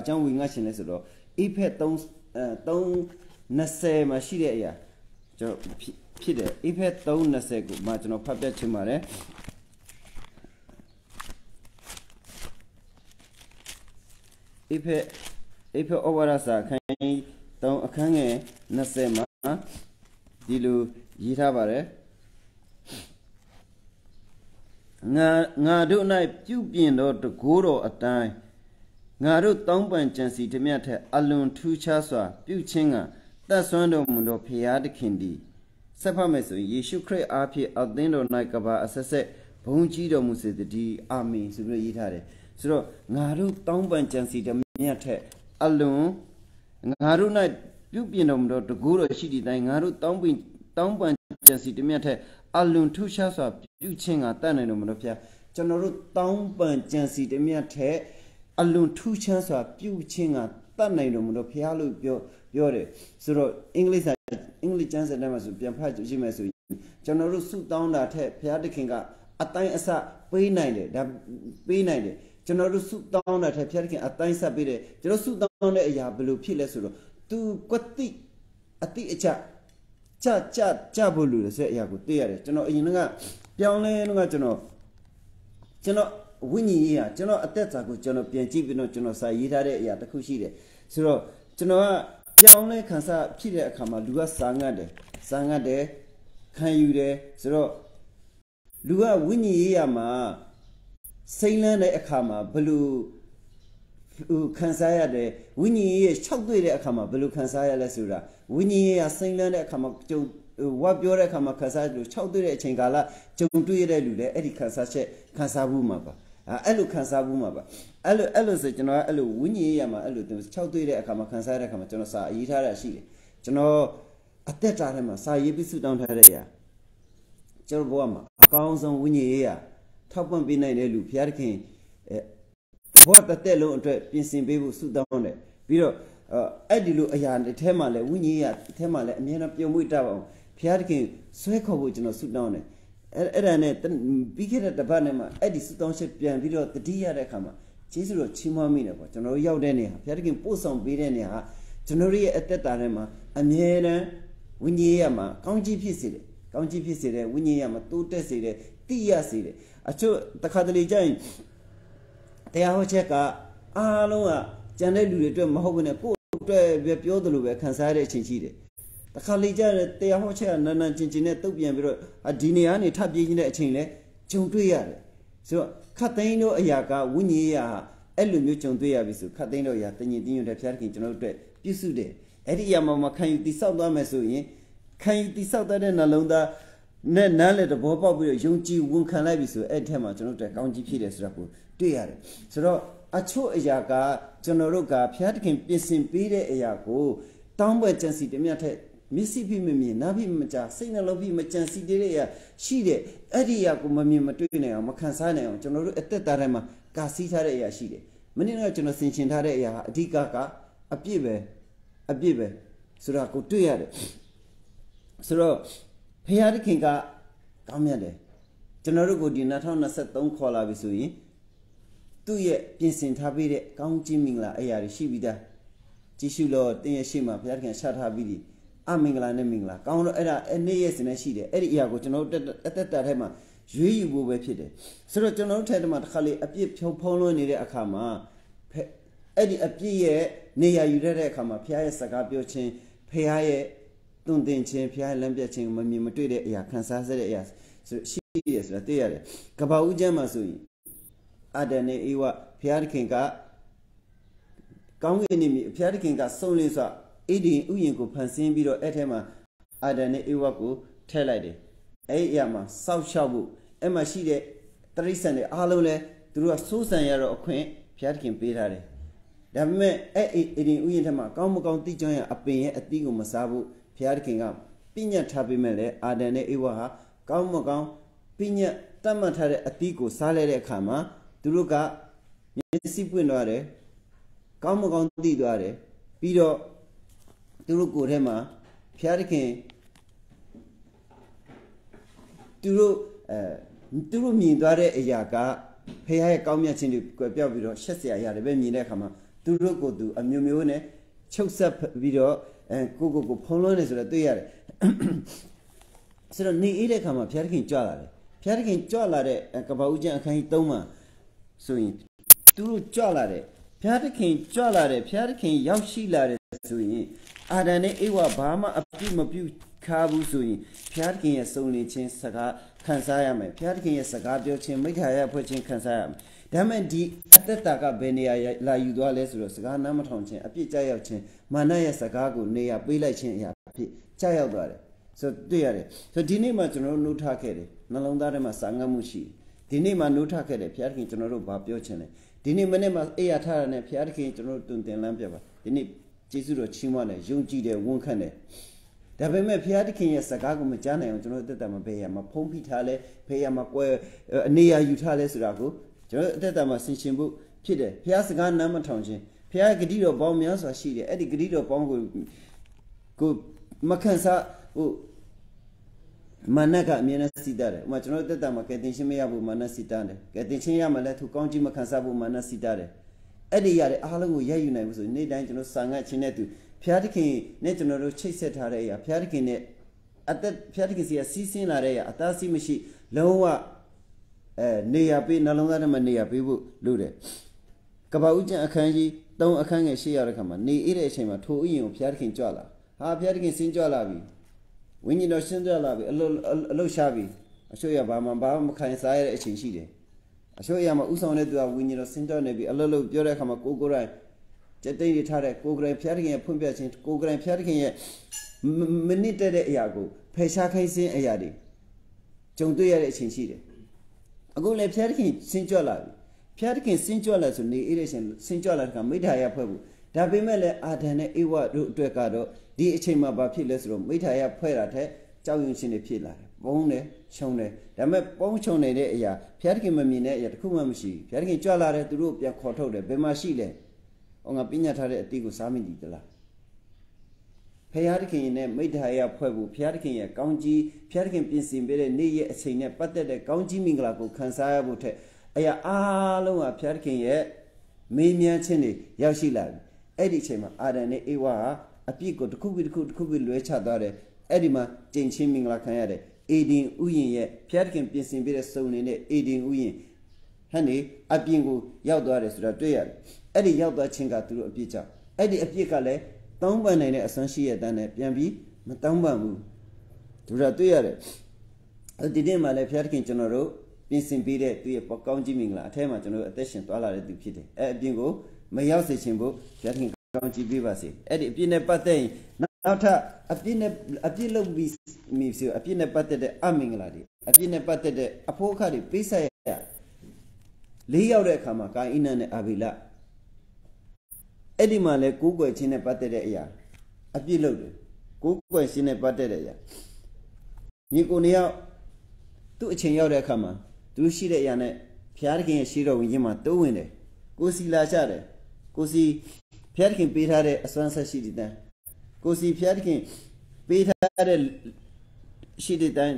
အကြောင်းဝင်ငတ်ရှင်လဲဆိုတော့ effect 3အဲ320မှာရှိတဲ့အရာကျွန်တော်ဖြစ်တယ် effect 320ကိုမှကျွန်တော်ဖတ်ပြချင်ပါတယ် effect effect over စာခန်း3အခန်းငယ်20မှာဒီလိုရေးထားပါတယ်ငါငါတို့၌ပြုပြင်သောတကိုးတော်အတိုင်း ငါတို့တောင်းပန်ကြံစီတမျှထက်အလွန်ထူးခြားစွာ ပြုခြင်းကတတ်ဆွမ်းတော်မူသောဖရာသခင်သည်ဆက်ဖတ်မယ်ဆိုရင်ယေရှုခရစ်အားဖြင့်အသင်းတော်၌ကဘာအဆက်ဆက်ဘုန်းကြီးတော်မူစေတည်းအာမင်ဆိုပြီးရေးထားတယ်ဆိုတော့ငါတို့တောင်းပန်ကြံစီတမျှထက်အလွန်ငါတို့၌ပြုပြင်တော်မူသောတကူတော်ရှိသည့်တိုင်ငါတို့တောင်းပန်တောင်းပန်ကြံစီတမျှထက်အလွန်ထူးခြားစွာပြုခြင်းကတတ်နိုင်တော်မူသောဖျားကျွန်တော်တို့တောင်းပန်ကြံစီတမျှထက် အလွန်ထူးခြားစွာပြုခြင်းကတတ်နိုင်တော်မူသောဖျားလို့ပြောပြောတယ်ဆိုတော့အင်္ဂလိပ်စာအင်္ဂလိပ်ကျမ်းစာထဲမှာဆိုပြန်ဖတ်ကြည့်မယ်ဆိုရင်ကျွန်တော်တို့ဆုတောင်းတာထက်ဘုရားသခင်ကအတိုင်းအဆပေးနိုင်တယ်ဒါပေးနိုင်တယ်ကျွန်တော်တို့ဆုတောင်းတာထက်ဘုရားသခင်အတိုင်းဆက်ပေးတယ်ကျွန်တော်ဆုတောင်းတဲ့အရာဘယ်လိုဖြစ်လဲဆိုတော့ तू ကွတိအတိအကျကြကြကြဖို့လူဆိုတဲ့အရာကိုသိရတယ်ကျွန်တော်အရင်ကပြောင်းလဲတော့ကျွန်တော်ကျွန်တော် ဝိညာဉ်ရေးဟာကျွန်တော်အသက်စာကိုကျွန်တော်ပြန်ကြည့်ပြီးတော့ကျွန်တော်စာရေးထားတဲ့အရာတစ်ခုရှိတယ်ဆိုတော့ကျွန်တော်ကပြောင်းလဲခံစားဖြစ်တဲ့အခါမှာလူကစာငတ်တယ်စာငတ်တယ်ခံယူတယ်ဆိုတော့လူကဝိညာဉ်ရေးရမှာစိမ့်လန်းတဲ့အခါမှာဘလို့ခံစားရတယ်ဝိညာဉ်ရေးရဲ့၆တွေ့တဲ့အခါမှာဘယ်လိုခံစားရလဲဆိုတာဝိညာဉ်ရေးကစိမ့်လန်းတဲ့အခါမှာကြုံဝတ်ပြောတဲ့အခါမှာခံစားလို့၆တွေ့တဲ့အချိန်ကာလကြုံတွေ့ရတဲ့လူလည်းအဲ့ဒီခံစားချက်ခံစားဘူးမှာပါ အဲ့လိုခံစားဘူးမှာပါအဲ့လိုအဲ့လိုဆိုကျွန်တော်ကအဲ့လိုဝိညာဉ်ရေးရမှာအဲ့လို၆တွေ့တဲ့အခါမှာခံစားရတဲ့အခါမှာကျွန်တော်စာအရေးထားတာရှိတယ်ကျွန်တော်အသက်တာထဲမှာစာရေးပြီးဆုတောင်းထားတဲ့အရာကျွန်တော်ဘဝမှာအကောင်းဆုံးဝိညာဉ်ရေးရထောက်ပံ့ပေးနိုင်တဲ့လူဘုရားသခင်အဲဘဝတစ်သက်လုံးအတွက်ပြင်ဆင်ပေးဖို့ဆုတောင်းတယ်ပြီးတော့အဲ့ဒီလိုအရာတစ်ထဲမှာလည်းဝိညာဉ်ရတစ်ထဲမှာလည်းအမြဲတမ်းပြုံးမွေ့တတ်အောင်ဘုရားသခင်ဆွဲခေါ်ဖို့ကျွန်တော်ဆုတောင်းတယ် အဲ့အဲ့ဒါနဲ့ပြီးခဲ့တဲ့တပတ်နဲ့မှအဲ့ဒီဆုတောင်းချက်ပြန်ပြီးတော့တတိယတဲ့အခါမှာကျေးဇူးတော်ချီးမွမ်းမိတယ်ပေါ့ကျွန်တော်ရောက်တဲ့နေဟာဘုရားသခင်ပို့ဆောင်ပေးတဲ့နေဟာကျွန်တော်ရဲ့အသက်တာထဲမှာအမြဲတမ်းဝိညာဉ်ရမှာကောင်းကြီးဖြစ်စေတယ်ကောင်းကြီးဖြစ်စေတယ်ဝိညာဉ်ရမှာတိုးတက်စေတယ်တိရစေတယ်အချို့တခါတလေကျရင်တရားဟောချက်ကအားလုံးကကြံတဲ့လူတွေအတွက်မဟုတ်ဘူးနဲ့ကိုယ့်အတွက်ပဲပြောသလိုပဲခံစားရတဲ့အချိန်ရှိတယ် တခါလေကျတဲ့တရားဟောချက်ကနန်းနန်းကျင်ကျင်နဲ့တုတ်ပြန်ပြီးတော့ဒီနေရာနေထပ်ပြေးခြင်းတဲ့အချိန်လဲဂျုံတွေ့ရတယ်ဆိုတော့ခတ်သိန်းတို့အရာကဝိညာဉ်ရာအဲ့လိုမျိုးဂျုံတွေ့ရပြီဆိုခတ်သိန်းတို့အရာတညီတင်းညွတ်တဲ့ဖျားခင်ကျွန်တော်တို့အတွက်ပြုစုတယ်အဲ့ဒီအရာမှာခံယူတိဆောက်သွားမယ်ဆိုရင်ခံယူတိဆောက်တဲ့နှလုံးသားနဲ့နားလေသဘောပေါက်ပြီးတော့ယုံကြည်ဝန်ခံလိုက်ပြီဆိုအဲ့ထက်မှာကျွန်တော်တို့ကောင်းကြီးဖြစ်တယ်ဆိုတာကိုတွေ့ရတယ်ဆိုတော့အချို့အရာကကျွန်တော်တို့ကဘုရားသခင်ပြင်ဆင်ပေးတဲ့အရာကိုတောင်းပွဲကြံစီတမျှထက် မျက်စိဖိမမြင်နားဖိမကြားစိတ်နှလုံးဖိမကြံစီတဲ့အရာရှိတဲ့အဲ့ဒီအရာကိုမမြင်မတွေ့နိုင်အောင်မခံစားနိုင်အောင်ကျွန်တော်တို့အသက်တာထဲမှာကာစီးထားတဲ့အရာရှိတယ်မနေ့ကကျွန်တော်ဆင်ခြင်ထားတဲ့အရာအဓိကကအပြစ်ပဲအပြစ်ပဲဆိုတာကိုတွေ့ရတယ်ဆိုတော့ဖခင်သခင်ကကောင်းမြတ်တယ်ကျွန်တော်တို့ကိုဒီ2023ခေါ်လာပြီဆိုရင်သူ့ရဲ့ပြင်ဆင်ထားပေးတဲ့ကောင်းကြီးမင်္ဂလာအရာတွေရှိပြီးသားကြည့်ရှုလို့တင်းရဲ့ရှိမှဘုရားသခင်ရှာထားပြီးပြီ အမင်္ဂလာနဲ့မင်္ဂလာကောင်းတော့အဲ့ဒါအနေရဲ့စနေရှိတယ်အဲ့ဒီအရာကိုကျွန်တော်တို့အသက်တာထဲမှာရွေးယူဖို့ပဲဖြစ်တယ်ဆိုတော့ကျွန်တော်တို့ထဲမှာတစ်ခါလေအပြစ်ဖြုံဖုံးလွှမ်းနေတဲ့အခါမှာအဲ့ဒီအပြစ်ရဲ့နေရာယူတဲ့အခါမှာဘုရားရဲ့စကားပြောခြင်းဘုရားရဲ့တွင်တင်ခြင်းဘုရားရဲ့လမ်းပြခြင်းမမြင်မတွေ့တဲ့အရာခံစားစေတဲ့အရာဆိုရှိရဆိုတာသိရတယ်ကပ္ပဦးကျမ်းမှာဆိုရင်အာဒန်နဲ့အေဝဘုရားသခင်ကကောင်းကင်နေမြဘုရားသခင်ကစုံလင်စွာ အိဒင်ဥယျင်ကိုဖန်ဆင်းပြီးတော့အဲ့ထဲမှာအာဒန်နဲ့အေဝကိုထည့်လိုက်တယ်အဲ့ဒီအရာမှာစောက်ရှောက်ဖို့အဲ့မှာရှိတဲ့တရိษံတွေအားလုံးလဲသူတို့ကစိုးစံရတော့အခွင့်ဘုရားသခင်ပေးထားတယ်ဒါပေမဲ့အဲ့အိဒင်ဥယျင်ထဲမှာကောင်းမကောင်းသိကြရအပင်ရဲ့အသီးကိုမစားဘူးဘုရားသခင်ကပြညတ်ထားပေးမဲ့လေအာဒန်နဲ့အေဝဟာကောင်းမကောင်းပြညတ်တတ်မှတ်ထားတဲ့အသီးကိုစားလိုက်တဲ့အခါမှာသူတို့ကမျက်စိပွင့်သွားတယ်ကောင်းမကောင်းသိသွားတယ်ပြီးတော့ သူတို့ကိုယ်ထဲမှာဘုရားသခင်သူတို့အဲသူတို့မြင်သွားတဲ့အရာကဖခင်ရဲ့ကောင်းမြတ်ခြင်းတွေကွယ်ပြောက်ပြီးတော့ရှက်စရာရတယ်ပဲမြင်တဲ့အခါမှာသူတို့ကိုသူအမျိုးမျိုးနဲ့ချုပ်ဆက်ပြီးတော့အဲကိုကိုကိုဖုံးလွှမ်းနေဆိုတော့တွေ့ရတယ်ဆိုတော့နေအေးတဲ့အခါမှာဘုရားသခင်ကြွလာတယ်ဘုရားသခင်ကြွလာတဲ့ကပ္ပဦးကျန်အခန်းကြီး3မှာဆိုရင်သူတို့ကြွလာတယ်ဘုရားသခင်ကြွလာတယ်ဘုရားသခင်ရောက်ရှိလာတယ်ဆိုရင် အာဒံနဲ့အေဝါဘာမှအပြစ်မပြုခါဘူးဆိုရင်ဘုရားသခင်ရဲ့စုံလင်ခြင်းစကားခံစားရမယ်ဘုရားသခင်ရဲ့စကားပြောခြင်းမိခါရဖွဲ့ခြင်းခံစားရမယ်ဒါမဲ့ဒီအတ္တတာကဘယ်နေရာလာယူသွားလဲဆိုတော့စကားနားမထောင်ခြင်းအပြစ်ကြောက်ရောက်ခြင်းမာနရဲ့စကားကိုနေရာပေးလိုက်ခြင်းအရာဖြစ်ကြောက်ရောက်သွားတယ်ဆိုတွေ့ရတယ်ဆိုဒီနေ့မှကျွန်တော်တို့နှုတ်ထားခဲ့တယ်နှလုံးသားထဲမှာစာငတ်မှုရှိဒီနေ့မှနှုတ်ထားခဲ့တယ်ဘုရားသခင်ကျွန်တော်တို့ဘာပြောချင်လဲဒီနေ့မနေ့မှအေးရထားရတဲ့ဘုရားသခင်ကျွန်တော်တို့တွင်တင်လန်းပြပါဒီနေ့ ကျေးဇူးတော်ချီးမွမ်းတယ်ယုံကြည်တယ်ဝန်ခံတယ်ဒါပေမဲ့ဘုရားသခင်ရဲ့စကားကိုမကြားနိုင်အောင်ကျွန်တော်တို့အသက်တာမှာဘယ်ရမှာဖုံးဖိထားလဲဘယ်ရမှာကွဲအနေရယူထားလဲဆိုတာကိုကျွန်တော်အသက်တာမှာဆင်ခြင်ဖို့ဖြစ်တယ်ဘုရားစကားနားမထောင်ခြင်းဘုရားဂတိတော်ပေါင်းများစွာရှိတယ်အဲ့ဒီဂတိတော်ပေါင်းကိုကိုမခန့်စားဟိုမာနကအမြဲတမ်းစီတတ်တယ်ဥမာကျွန်တော်တက်တာမှာကဲတင်ရှင်းမရဘူးမာနစီတတ်တယ်ကဲတင်ရှင်းရမှလည်းသူကောင်းကြီးမခံစားဘူးမာနစီတတ်တယ် အဲ့ဒီရတဲ့အားလုံးကိုရယူနိုင်မှုဆိုနေ့တိုင်းကျွန်တော်စာငတ်ခြင်းနဲ့သူဘုရားသခင်နဲ့ကျွန်တော်တို့ချိတ်ဆက်ထားတဲ့အရာဘုရားသခင်နဲ့အသက်ဘုရားသခင်စီကစီးဆင်းလာတဲ့အရာအသားစီးမရှိလုံးဝအဲနေရပေးနှလုံးသားထဲမှာနေရပေးဖို့လိုတယ်ကပ္ပဦးကျန်အခန်းကြီး၃အခန်းငယ်၈ရတဲ့ခါမှာနေအေးတဲ့အချိန်မှာထိုဥယျာဉ်ကိုဘုရားသခင်ကြွလာဟာဘုရားသခင်ဆင်းကြွလာပြီဝိညာဉ်တော်ဆင်းကြွလာပြီအလုအလုရှားပြီအချို့ရဘာမှဘာမှမခံစားရတဲ့အချိန်ရှိတယ် အချို့ရမှာဥဆောင်တဲ့သူကဝိညာဉ်တော်ဆင်းကြွနေပြီအလုလုပြောတဲ့အခါမှာကိုကိုယ်တိုင်ကြက်တိတ်ထားတဲ့ကိုယ်ကိုယ်တိုင်ဘုရားသခင်ရဲ့ဖွင့်ပြခြင်းကိုယ်ကိုယ်တိုင်ဘုရားသခင်ရဲ့မနစ်တဲ့အရာကိုဖယ်ရှားခိုင်းခြင်းအရာတွေကြုံတွေ့ရတဲ့အချိန်ရှိတယ်အခုလည်းဘုရားသခင်ဆင်းကြွလာပြီဘုရားသခင်ဆင်းကြွလာဆိုနေအေးတဲ့ရှင်ဆင်းကြွလာတဲ့ခါမိထာယဖွဲ့ဘူးဒါပေမဲ့လည်းအာဒံနဲ့အေဝတို့အတွက်ကတော့ဒီအချိန်မှာဘာဖြစ်လဲဆိုတော့မိထာယဖွဲ့တာတဲ့ကြောက်ရွံ့ခြင်းတွေဖြစ်လာတယ်ပုံးတယ် ခြုံတယ်ဒါပေမဲ့ပုံးခြုံနေတဲ့အရာဘုရားသခင်မမြင်တဲ့အရာတခုမှမရှိဘူးဘုရားသခင်ကြွလာတယ်သူတို့ပြန်ခေါ်ထုတ်တယ်ဘယ်မှာရှိလဲဟောငါပြညတ်ထားတဲ့အတိကိုစားမိတယ်လားဖရာသခင်ရဲ့မိထာယဖွဲ့ဖို့ဖရာသခင်ရဲ့ကောင်းကြီးဖရာသခင်ပြင်ဆင်ပေးတဲ့နေ့ရဲ့အချိန်နဲ့ပတ်သက်တဲ့ကောင်းကြီးမင်္ဂလာကိုခံစားရဖို့ထက်အရာအားလုံးဟာဖရာသခင်ရဲ့မေးမြန်းခြင်းတွေရောက်ရှိလာပြီအဲ့ဒီအချိန်မှာအာဒံနဲ့အေဝါဟာအပြစ်ကိုတစ်ခုပြီးတစ်ခုတစ်ခုပြီးလွဲချသွားတယ်အဲ့ဒီမှာကြင်ချင်းမင်္ဂလာခံရတယ် အေဒင်ဥယျင်ရဲ့ဖျားခင်ပြင်ဆင်ပေးတဲ့စုံနေတဲ့အေဒင်ဥယျင်ဟဲ့နေအပြင်ကိုရောက်သွားတယ်ဆိုတာတွေ့ရတယ်အဲ့ဒီရောက်သွားခြင်းကသူတို့အပြစ်ကြောင့်အဲ့ဒီအပြစ်ကလည်းတောင်းပန်နိုင်တဲ့အစွမ်းရှိရဲ့တန်းနဲ့ပြန်ပြီးမတောင်းပန်ဘူးသူတို့တွေ့ရတယ်ဒီနေ့မှလည်းဖျားခင်ကျွန်တော်တို့ပြင်ဆင်ပေးတဲ့သူရဲ့ကောင်းကြီးမင်္ဂလာအထက်မှာကျွန်တော်တို့အသက်ရှင်သွားလာတဲ့သူဖြစ်တယ်အဲအပြင်ကိုမရောက်စေချင်ဖို့ဖျားခင်ကောင်းကြီးပေးပါစေအဲ့ဒီအပြစ်နဲ့ပတ်သက်ရင် နောက်ထပ်အပြစ်နဲ့အပြစ်လုပ်ပြီးမိဆိုအပြစ်နဲ့ပတ်သက်တဲ့အမင်္ဂလာတွေအပြစ်နဲ့ပတ်သက်တဲ့အဖို့အခါတွေပေးဆက်ရလေးရောက်တဲ့အခါမှာကာအိနန်နဲ့အာဘီလအဲ့ဒီမှာလဲကိုးကွယ်ခြင်းနဲ့ပတ်သက်တဲ့အရာအပြစ်လုပ်တယ်ကိုးကွယ်ခြင်းနဲ့ပတ်သက်တဲ့အရာညီကိုနေရောက်သူ့အချိန်ရောက်တဲ့အခါမှာသူရှိတဲ့အရာနဲ့ဘုရားသခင်ရဲ့ရှိတော်ဝင်ခြင်းမှာတိုးဝင်တယ်ကိုစီလာချတယ်ကိုစီဖျားသခင်ပေးထားတဲ့အစွမ်းဆက်ရှိတဲ့တန်း ကိုစီဖျားသခင်ပေးထားတဲ့ရှိတဲ့တန်း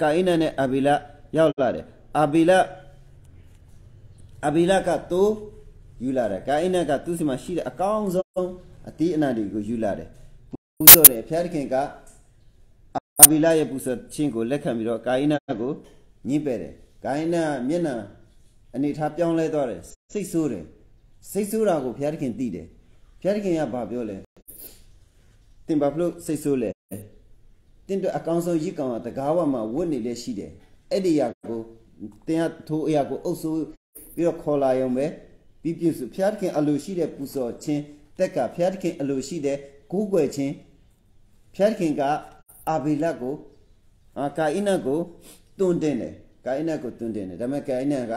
ကာအိနနဲ့အဘီလာရောက်လာတယ်အဘီလာအဘီလာကတိုးယူလာတယ်ကာအိနကသူ့စီမှာရှိတဲ့အကောင်းဆုံးအတီးအနာတွေကိုယူလာတယ်ပူဇော်တယ်ဖျားသခင်ကအဘီလာရဲ့ပူဇော်ခြင်းကိုလက်ခံပြီးတော့ကာအိနကိုညှင်းပယ်တယ်ကာအိနမျက်နှာအနေထားပြောင်းလဲသွားတယ်စိတ်ဆိုးတယ်စိတ်ဆိုးတာကိုဘုရားသခင်သိတယ်ဘုရားသခင်ကဘာပြောလဲ တင်ဘာလို့စိတ်ဆိုးလဲတင်တို့အကောင်ဆုံးရစ်ကောင်ကတကားဝမှာဝတ်နေလဲရှိတယ်အဲ့ဒီအရာကိုတင်ကထိုးအရာကိုအုပ်ဆိုးပြီးတော့ခေါ်လာရုံပဲပြီးပြစုဘုရားသခင်အလိုရှိတဲ့ပူဇော်ခြင်းတက်ကဘုရားသခင်အလိုရှိတဲ့ကိုးကွယ်ခြင်းဘုရားသခင်ကအာဘီလတ်ကိုအာကာအိနကိုတွန်းတင်တယ်ကာအိနကိုတွန်းတင်တယ်ဒါပေမဲ့ကာအိနက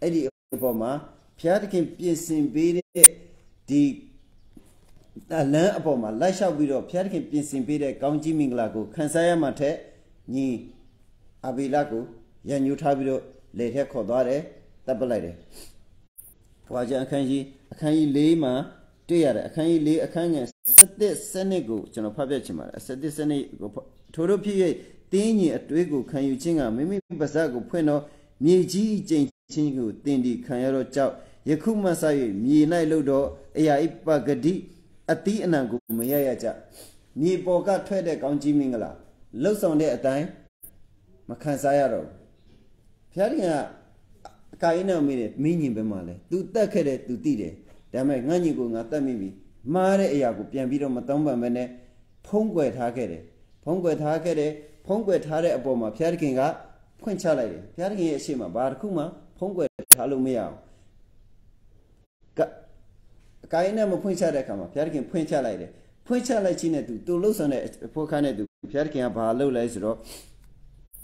အဲ့ဒီအပေါ်မှာဘုရားသခင်ပြင်ဆင်ပေးတဲ့ဒီအ လန်းအပေါ်မှာလိုက်လျှောက်ပြီးတော့ဘုရားသခင်ပြင်ဆင်ပေးတဲ့ကောင်းကြီးမင်္ဂလာကိုခံစားရမှထက်ညီအဘိလကိုရန်ညူထားပြီးတော့လေထက်ခေါ်သွားတယ်တပ်ပလိုက်တယ်။ဘွာကျန်အခန်းကြီးအခန်းကြီး၄မှာတွေ့ရတယ်အခန်းကြီး၄အခန်းငယ်7စနစ်ကိုကျွန်တော်ဖတ်ပြချင်ပါတယ်7စနစ်ကိုထို့တို့ဖြစ်၍တင်းညီအတွေးကိုခံယူခြင်းကမိမိပါဇက်ကိုဖွင့်တော့မြေကြီးကျိန်ချင်းကိုတင်ဒီခံရတော့ကြောက်ယခုမှစ၍မြေ၌လို့တော့အရာဤပဂတိ အတိအနံကိုမရရကြမြေပေါ်ကထွက်တဲ့ကောင်းကြီးမင်္ဂလာလှုပ်ဆောင်တဲ့အတိုင်းမခံစားရတော့ဘုရားခင်ကအကာအိနာမေးတယ်မင်းညင်ပဲမှလဲ तू တက်ခဲ့တယ် तू သိတယ်ဒါပေမဲ့ငါညင်ကိုငါတက်မိပြီမှားတဲ့အရာကိုပြန်ပြီးတော့မတောင်းပန်ပဲနဲ့ဖုံးကွယ်ထားခဲ့တယ်ဖုံးကွယ်ထားခဲ့တယ်ဖုံးကွယ်ထားတဲ့အပေါ်မှာဘုရားခင်ကဖွင့်ချလိုက်တယ်ဘုရားခင်ရဲ့အရှိမဘာတစ်ခုမှဖုံးကွယ်ထားလို့မရအောင် ကအကိုင်းနဲ့မဖွင့်ချတဲ့အခါမှာဘုရားခင်ဖွင့်ချလိုက်တယ်ဖွင့်ချလိုက်ခြင်းနဲ့သူသူလှုပ်ဆောင်တဲ့ဖို့ခါနဲ့သူဘုရားခင်ကဘာလှုပ်လဲဆိုတော့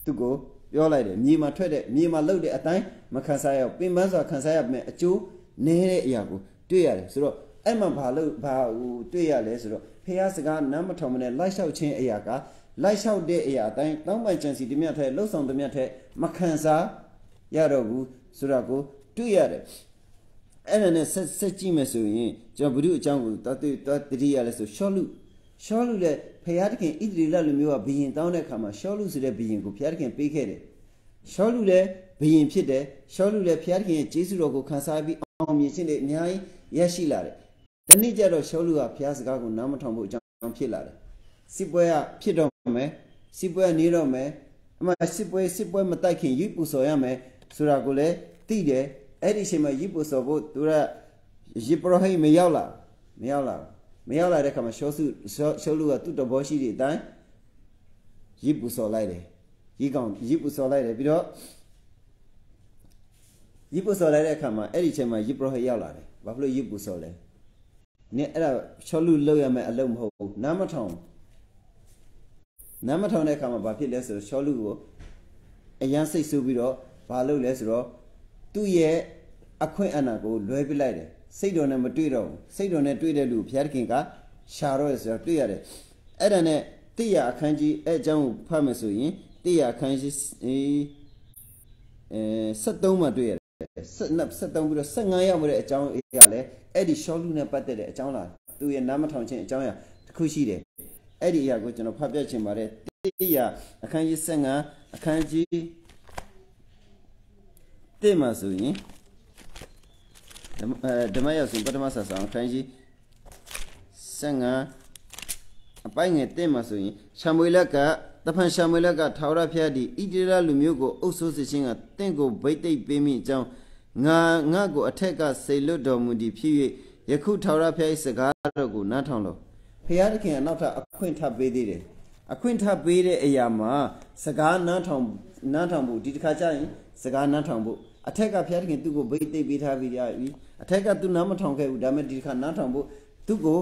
သူကိုပြောလိုက်တယ်မြေမှာထွက်တဲ့မြေမှာလှုပ်တဲ့အတိုင်းမခံစားရပင်ပန်းစွာခံစားရမယ်အကျိုးနည်းတဲ့အရာကိုတွေ့ရတယ်ဆိုတော့အဲ့မှာဘာလို့ဘာဟိုတွေ့ရလဲဆိုတော့ဖះစကားနားမထောင်မနဲ့လိုက်လျှောက်ခြင်းအရာကလိုက်လျှောက်တဲ့အရာအတိုင်းတောင်းပန်ကြံစီတမျှထဲလှုပ်ဆောင်တမျှထဲမခံစားရတော့ဘူးဆိုတော့ကိုတွေ့ရတယ် အဲ့ဒါနဲ့ဆက်ဆက်ကြည့်မယ်ဆိုရင်ကျွန်တော်ဘုရုအကြောင်းကိုတတ်တတိရလဲဆိုရှောလူရှောလူလည်းဖရာသခင်ဣသရေလလူမျိုးကဘယင်တောင်းတဲ့အခါမှာရှောလူဆိုတဲ့ဘယင်ကိုဖရာသခင်ပေးခဲ့တယ်ရှောလူလည်းဘယင်ဖြစ်တယ်ရှောလူလည်းဖရာသခင်ရဲ့ကျေးဇူးတော်ကိုခံစားပြီးအောင်မြင်ခြင်းတွေအများကြီးရရှိလာတယ်။ဒီနေ့ကျတော့ရှောလူကဖရာစကားကိုနားမထောင်ဖို့အကြောင်းဖြစ်လာတယ်။စစ်ပွဲကဖြစ်တော့မယ်။စစ်ပွဲကနေတော့မယ်။အမှစစ်ပွဲစစ်ပွဲမတိုက်ခင်ယူပူစော်ရမယ်ဆိုတာကိုလည်းသိတယ်။ အဲ့ဒီအချိန်မှာယူပူစော်ဖို့သူကယေပရဟိမရောက်လာမရောက်လာမရောက်လာတဲ့ခါမှာရှောစုရှောလူကသူ့တဘောရှိတဲ့အတိုင်းယူပူစော်လိုက်တယ်။ရီကောင်ယူပူစော်လိုက်တယ်ပြီးတော့ယိပုစော်လိုက်တဲ့အခါမှာအဲ့ဒီချိန်မှာယိပရဟိရောက်လာတယ်ဘာဖြစ်လို့ယိပုစော်လဲနင်အဲ့ဒါချောလူလောက်ရမယ်အလုံးမဟုတ်ဘူးနားမထောင်နားမထောင်တဲ့အခါမှာဘာဖြစ်လဲဆိုတော့ချောလူကိုအရန်စိတ်ဆူပြီးတော့ဘာလုပ်လဲဆိုတော့ သူ့ရဲ့အခွင့်အနာကိုလွဲပစ်လိုက်တယ်စိတ်တော်နဲ့မတွေ့တော့ဘူးစိတ်တော်နဲ့တွေ့တဲ့လူဘုရားခင်ကရှာတော့ရဆိုတော့တွေ့ရတယ်အဲ့ဒါနဲ့တိရအခန်းကြီးအဲ့အကြောင်းကိုဖတ်မယ်ဆိုရင်တိရအခန်းကြီးအဲ73မှာတွေ့ရတယ်ဆက်ဆက်တုံးပြီးတော့15ရောက်မတဲ့အကြောင်းအရာလည်းအဲ့ဒီရှောလူနဲ့ပတ်သက်တဲ့အကြောင်းလားသူရဲ့နားမထောင်ခြင်းအကြောင်းအရာတစ်ခုရှိတယ်အဲ့ဒီအရာကိုကျွန်တော်ဖတ်ပြချင်ပါတယ်တိရအခန်းကြီး15အခန်းကြီး တိမှာဆိုရင်ဓမ္မရောက်စဉ်ပထမဆာဆောင်အခန်းကြီး15အပိုင်းငယ်တိမှာဆိုရင်ရှမွေလက်ကတဖန်ရှာမွေလကထာဝရဘုရားသည်ဣတိရလူမျိုးကိုအုပ်ဆိုးစေခြင်းကတင့်ကိုဗိတ်သိက်ပေးမိအကြောင်းငါငါကိုအထက်ကစေလွတ်တော်မူသည်ဖြစ်၍ယခုထာဝရဘုရား၏စကားတော်ကိုနားထောင်လို့ဘုရားသခင်ကနောက်ထပ်အခွင့်ထပ်ပေးသေးတယ် အခွင့်ထပ်ပေးတဲ့အရာမှာစကားနားထောင်နားထောင်ဖို့ဒီတစ်ခါကျရင်စကားနားထောင်ဖို့အထက်ကဘုရားသခင်သူ့ကိုဗိတ်သိက်ပေးထားပြီးရပြီအထက်ကသူနားမထောင်ခဲ့ဘူးဒါပေမဲ့ဒီတစ်ခါနားထောင်ဖို့သူ့ကို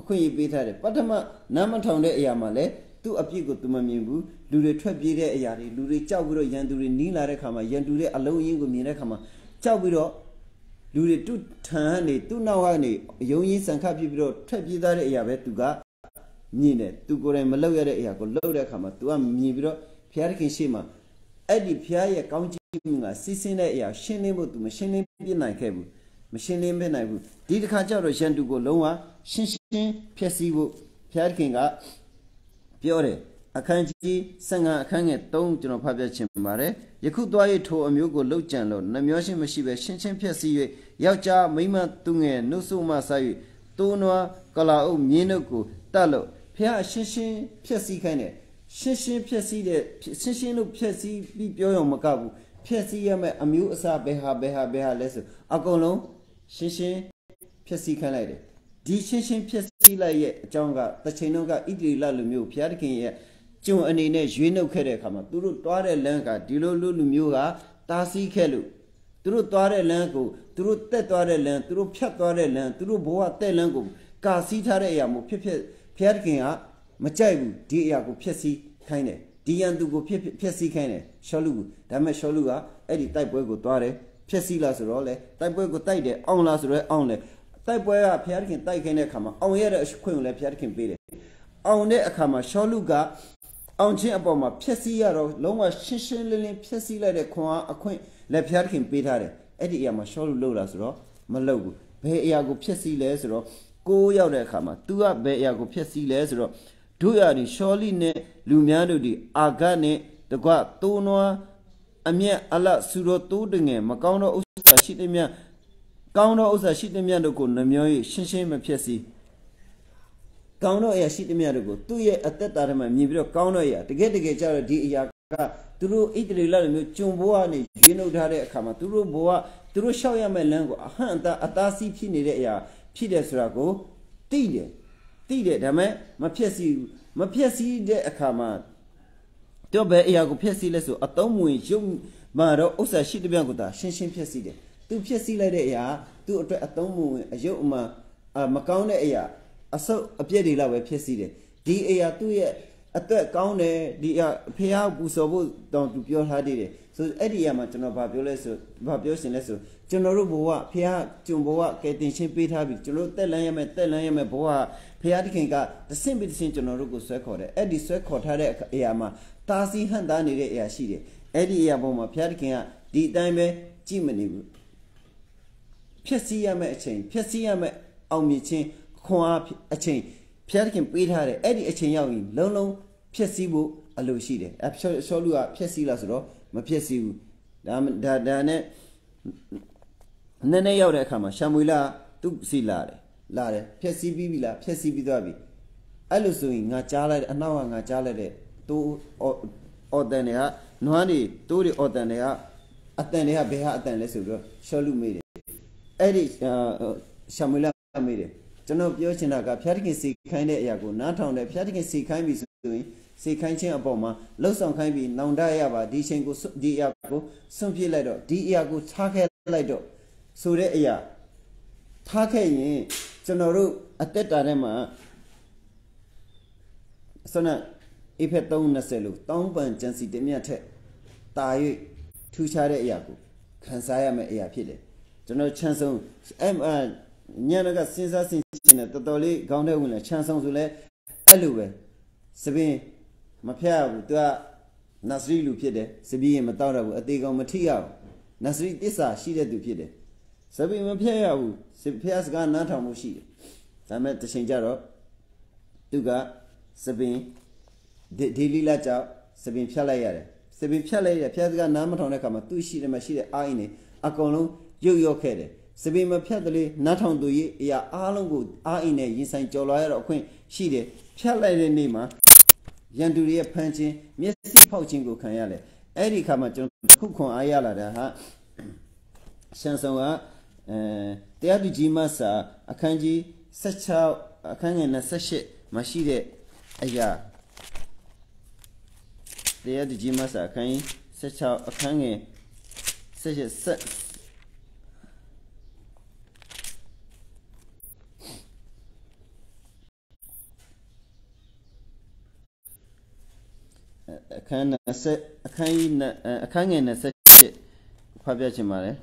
အခွင့်အရေးပေးထားတယ်ပထမနားမထောင်တဲ့အရာမှာလည်းသူ့အပြစ်ကိုသူမမြင်ဘူးလူတွေထွက်ပြေးတဲ့အရာတွေလူတွေကြောက်ပြီးတော့ရန်သူတွေနီးလာတဲ့ခါမှာရန်သူတွေအလုံးရင်းကိုမြင်တဲ့ခါမှာကြောက်ပြီးတော့လူတွေသူ့ထံကနေသူ့နောက်ကနေယုံရင်းစံခတ်ပြပြီးတော့ထွက်ပြေးသားတဲ့အရာပဲသူက မြင်တယ်သူကိုယ်တိုင်မလုပ်ရတဲ့အရာကိုလုပ်တဲ့အခါမှာ तू ကမြင်ပြီးတော့ဘုရားသခင်ရှေ့မှာအဲ့ဒီဘုရားရဲ့ကောင်းကြီးမှုကစီးစင်းတဲ့အရာရှင်းလင်းဖို့ तू မရှင်းလင်းပြနိုင်ခဲ့ဘူးမရှင်းလင်းပြနိုင်ဘူးဒီတစ်ခါကျတော့ရန်သူကိုလုံးဝရှင်းရှင်းဖျက်ဆီးဖို့ဘုရားသခင်ကပြောတယ်အခန်းကြီး15အခန်းငယ်3ကျွန်တော်ဖတ်ပြချင်ပါတယ်ယခုသွား၍ထိုအမျိုးကိုလှုပ်ကြံလို့နှမျောရှင်းမရှိပဲရှင်းချင်းဖြက်စီး၍ယောက်ျားမိန်းမသူငယ်နှုတ်ဆုမှဆက်၍တိုးနွားကလာအုပ်မြင်းတို့ကိုတတ်လို့ ဖះရှင်းရှင်းဖြက်စီးခိုင်းတယ်ရှင်းရှင်းဖြက်စီးတဲ့ရှင်းရှင်းလို့ဖြက်စီးပြီးပြောရုံမကဘူးဖြက်စီးရမယ့်အမျိုးအစားဘယ်ဟာဘယ်ဟာဘယ်ဟာလဲဆိုအကုန်လုံးရှင်းရှင်းဖြက်စီးခိုင်းလိုက်တယ်ဒီရှင်းရှင်းဖြက်စီးလိုက်ရဲ့အကြောင်းကတစ်ချိန်လုံးကဣတိလလူမျိုးဘုရားသခင်ရဲ့ကျုံအနေနဲ့ရွေးနှုတ်ခဲ့တဲ့အခါမှာသူတို့တွားတဲ့လမ်းကဒီလိုလူလူမျိုးကတားဆီးခဲ့လို့သူတို့တွားတဲ့လမ်းကိုသူတို့တက်သွားတဲ့လမ်းသူတို့ဖြတ်သွားတဲ့လမ်းသူတို့ဘဝတက်လမ်းကိုကာစီးထားတဲ့အရာမျိုးဖြစ်ဖြစ် ဘုရားသခင်ကမကြိုက်ဘူးဒီအရာကိုဖြစ်စီခိုင်းတယ်ဒီရန်သူကိုဖြစ်ဖြစ်စီခိုင်းတယ်ရှောလူကဒါပေမဲ့ရှောလူကအဲ့ဒီတိုက်ပွဲကိုတွားတယ်ဖြစ်စီလားဆိုတော့လေတိုက်ပွဲကိုတိုက်တယ်အောင်လားဆိုတော့အောင်လေတိုက်ပွဲကဘုရားသခင်တိုက်ခိုင်းတဲ့အခါမှာအောင်ရတဲ့အခွင့်ကိုလည်းဘုရားသခင်ပေးတယ်အောင်တဲ့အခါမှာရှောလူကအောင်ချင်းအပေါ်မှာဖြက်စီးရတော့လုံးဝရှင်းရှင်းလင်းလင်းဖြက်စီးလိုက်တဲ့ခွန်အားအခွင့်လက်ဖျားသခင်ပေးထားတယ်အဲ့ဒီအရာမှာရှောလို့လုပ်လာဆိုတော့မလုပ်ဘူးဘယ်အရာကိုဖြက်စီးလဲဆိုတော့ ကိုးရောက်တဲ့အခါမှာ तू ကဘယ်အရာကိုဖြက်စီးလဲဆိုတော့တို့ရဒီရှောလိနဲ့လူများတို့ဒီအာဂတ်နဲ့တကွတိုးနွားအမျက်အလဆူတော်တိုးတငယ်မကောင်းသောဥစ္စာရှိတဲ့မြကောင်းသောဥစ္စာရှိသမျှတို့ကိုနှမျော၍ရှင်းရှင်းမဖြစ်စီကောင်းသောအရာရှိသမျှတို့ကိုသူ့ရဲ့အသက်တာထဲမှာမြင်ပြီးတော့ကောင်းသောအရာတကယ်တကယ်ကြတော့ဒီအရာကသူတို့ဣတရီလာလိုမျိုးကျွန်ဘဝကနေရင်းနှုတ်ထားတဲ့အခါမှာသူတို့ဘဝသူတို့ရှောက်ရမယ့်လမ်းကိုအဟန့်အတားအသားစီးဖြစ်နေတဲ့အရာ ဖြစ်တယ်ဆိုတာကိုသိတယ်သိတယ်ဒါပေမဲ့မဖြစ်စီမဖြစ်စီတဲ့အခါမှာတော့ဘယ်အရာကိုဖြစ်စီလဲဆိုအတုံးမဝင်ရုပ်မှာတော့ဥစ္စာရှိတဲ့ပြောင်းကိုသာရှင်းရှင်းဖြစ်စီတယ်သူဖြစ်စီလိုက်တဲ့အရာသူ့အတွက်အတုံးမဝင်အယုတ်အမှမကောင်းတဲ့အရာအဆုပ်အပြည့်တွေလောက်ပဲဖြစ်စီတယ်ဒီအရာသူ့ရဲ့အသက်ကောင်းတယ်ဒီအဖះပူစော်ဖို့တောင်သူပြောထားသေးတယ် ဆိုအဲ့ဒီအရာမှာကျွန်တော်ဗာပြောလဲဆိုဗာပြောရှင်လဲဆိုကျွန်တော်တို့ဘဝဖះကျွန်ဘဝကဲတင်ရှင်းပေးထားပြီကျွန်တော်တက်လန်းရမယ်တက်လန်းရမယ်ဘဝဖះတခင်ကတဆင့်ပြီးတဆင့်ကျွန်တော်တို့ကိုဆွဲခေါ်တယ်အဲ့ဒီဆွဲခေါ်ထားတဲ့အရာမှာတာစီဟန်တာနေတဲ့အရာရှိတယ်အဲ့ဒီအရာပေါ်မှာဖះတခင်ကဒီအတိုင်းပဲကြည့်မနေဘူးဖြစ်စည်းရမယ့်အချိန်ဖြစ်စည်းရမယ့်အောင်မြင်ခြင်းခွန်အားအချိန်ဖျားသခင်ပေးထားတယ်အဲ့ဒီအချိန်ရောက်ရင်လုံးလုံးဖြည့်ဆည်းဖို့အလိုရှိတယ်အရှောလူကဖြည့်ဆည်းလားဆိုတော့ မဖြည့်ဆည်းဘူးဒါဒါဒါနဲ့နည်းနည်းရောက်တဲ့အခါမှာရှာမွေလာသူ့စီလာတယ်လာတယ်ဖြည့်ဆည်းပြီးပြီလားဖြည့်ဆည်းပြီးသွားပြီအဲ့လိုဆိုရင်ငါကြားလိုက်အနောက်ကငါကြားလိုက်တဲ့တိုးအော်တန်တွေကနွားနေတိုးတွေအော်တန်တွေကအတန်တွေကဘယ်ဟာအတန်လဲဆိုပြီးတော့ရှောလူမေးတယ်အဲ့ဒီရှာမွေလာမေးတယ်ကျွန်တော်ပြောချင်တာကဖျားတခင်စီခိုင်းတဲ့အရာကိုနားထောင်တယ်ဖျားတခင်စီခိုင်းပြီဆိုရင် စီခိုင်းခြင်းအပေါ်မှာလှုပ်ဆောင်ခိုင်းပြီးနောင်တရပါဒီချိန်ကိုဒီအရာကိုစွန့်ပြစ်လိုက်တော့ဒီအရာကိုထားခဲ့လိုက်တော့ဆိုတဲ့အရာထားခဲ့ရင်ကျွန်တော်တို့အသက်တာထဲမှာဆနအေဖက်320လို့တောင်းပန်ကြံစီတမြတ်ထက်တာ၍ထူးခြားတဲ့အရာကိုခံစားရမယ့်အရာဖြစ်တယ်ကျွန်တော်ချမ်းဆုံးအဲ့ညံကစဉ်းစားဆင်ခြင်နဲ့တော်တော်လေးခေါင်းထဲဝင်လဲခြံဆောင်ဆိုလဲအဲ့လိုပဲစပင်း မဖျက်ဘူးသူကနတ်စရီလူဖြစ်တယ်စပင်းရင်မတောက်တော့ဘူးအသေးကောင်မထိရဘူးနတ်စရီတစ္ဆာရှိတဲ့သူဖြစ်တယ်စပင်းမဖျက်ရဘူးဖျက်စကားနားထောင်မှုရှိတယ်ဒါပေမဲ့တစ်ချိန်ကျတော့သူကစပင်းဒီလီလာကြောင့်စပင်းဖြတ်လိုက်ရတယ်စပင်းဖြတ်လိုက်ရဖျက်စကားနားမထောင်တဲ့အခါမှာသူ့ရှိတယ်မရှိတဲ့အာအင်းနေအကုန်လုံးရုပ်ရော့ခဲ့တယ်စပင်မဖြတ်တလေနားထောင်သူရဲ့အရာအားလုံးကိုအားအင်းနဲ့ရင်ဆိုင်ကြော်လာရတော့အခွင့်ရှိတယ်ဖြတ်လိုက်တဲ့နေ့မှာ ရန်သူတွေရဲ့ဖန်ခြင်းမျက်စိဖောက်ခြင်းကိုခံရလေအဲ့ဒီခါမှာကျွန်တော်တစ်ခုခွန်အားရလာတာဟာရှန်ဆောင်ကအဲတရားသူကြီးမဆာအခန်းကြီး16အခန်းငယ်28မှာရှိတဲ့အရာတရားသူကြီးမဆာအခန်းကြီး16အခန်းငယ်78 အခန်း20အခန်းကြီးအခန်းငယ်28ဖတ်ပြချင်ပါတယ်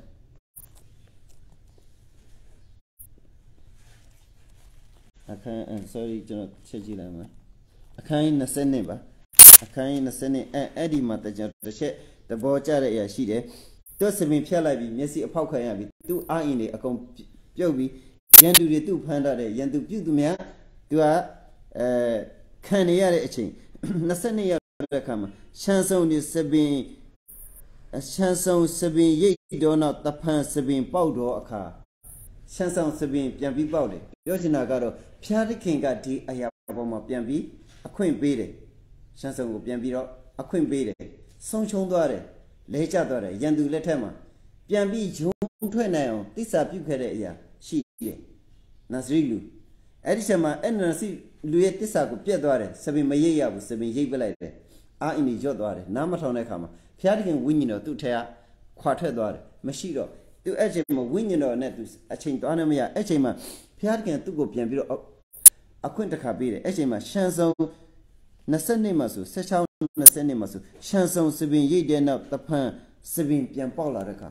အခန်း sorry ကျွန်တော်ချက်ကြည့်လိုက်မယ်အခန်းကြီး20နှစ်ပါအခန်းကြီး20နှစ်အဲအဲ့ဒီမှာတကြတစ်ချက်သဘောကျတဲ့အရာရှိတယ်သူစပင်ဖြတ်လိုက်ပြီးမျက်စိအဖောက်ခံရပြီးသူအာအင်တွေအကုန်ပြုတ်ပြီးရန်သူတွေသူ့ဖမ်းထားတဲ့ရန်သူပြုတ်သူများသူကအဲခံနေရတဲ့အချိန်22ရက် တဲ့အခါမှာရှမ်းစုံဒီစပင်ရှမ်းစုံစပင်ရိတ်တော်နောက်တဖန်စပင်ပေါက်တော်အခါရှမ်းဆောင်စပင်ပြန်ပြီးပေါက်တယ်ပြောချင်တာကတော့ဖျားသခင်ကဒီအရာပေါ်မှာပြန်ပြီးအခွင့်ပေးတယ်ရှမ်းဆောင်ကိုပြန်ပြီးတော့အခွင့်ပေးတယ်ဆုံးချုံသွားတယ်လဲကျသွားတယ်ရန်သူလက်ထက်မှာပြန်ပြီးဂျုံထွက်နိုင်အောင်တစ္ဆာပြုတ်ခဲ့တဲ့အရာရှိတယ်နတ်စရီလူအဲ့ဒီချက်မှာအဲ့နတ်စရီလူရဲ့တစ္ဆာကိုပြတ်သွားတယ်စပင်မရိပ်ရဘူးစပင်ရိပ်ပလိုက်တယ် အာအင်းကြီးရော့သွားတယ်နားမထောင်တဲ့အခါမှာဘုရားသခင်ဝိညာဉ်တော်သူ့ထက်ကခွာထွက်သွားတယ်မရှိတော့သူအဲ့ချိန်မှာဝိညာဉ်တော်နဲ့သူအချိန်သွားနေမရအဲ့ချိန်မှာဘုရားသခင်သူ့ကိုပြန်ပြီးတော့အခွင့်တစ်ခါပေးတယ်အဲ့ချိန်မှာရှန်စုံ20နှစ်မှဆို16 20နှစ်မှဆိုရှန်စုံစပင်ရိတ်တဲ့နောက်တဖန်စပင်ပြန်ပေါက်လာတဲ့အခါ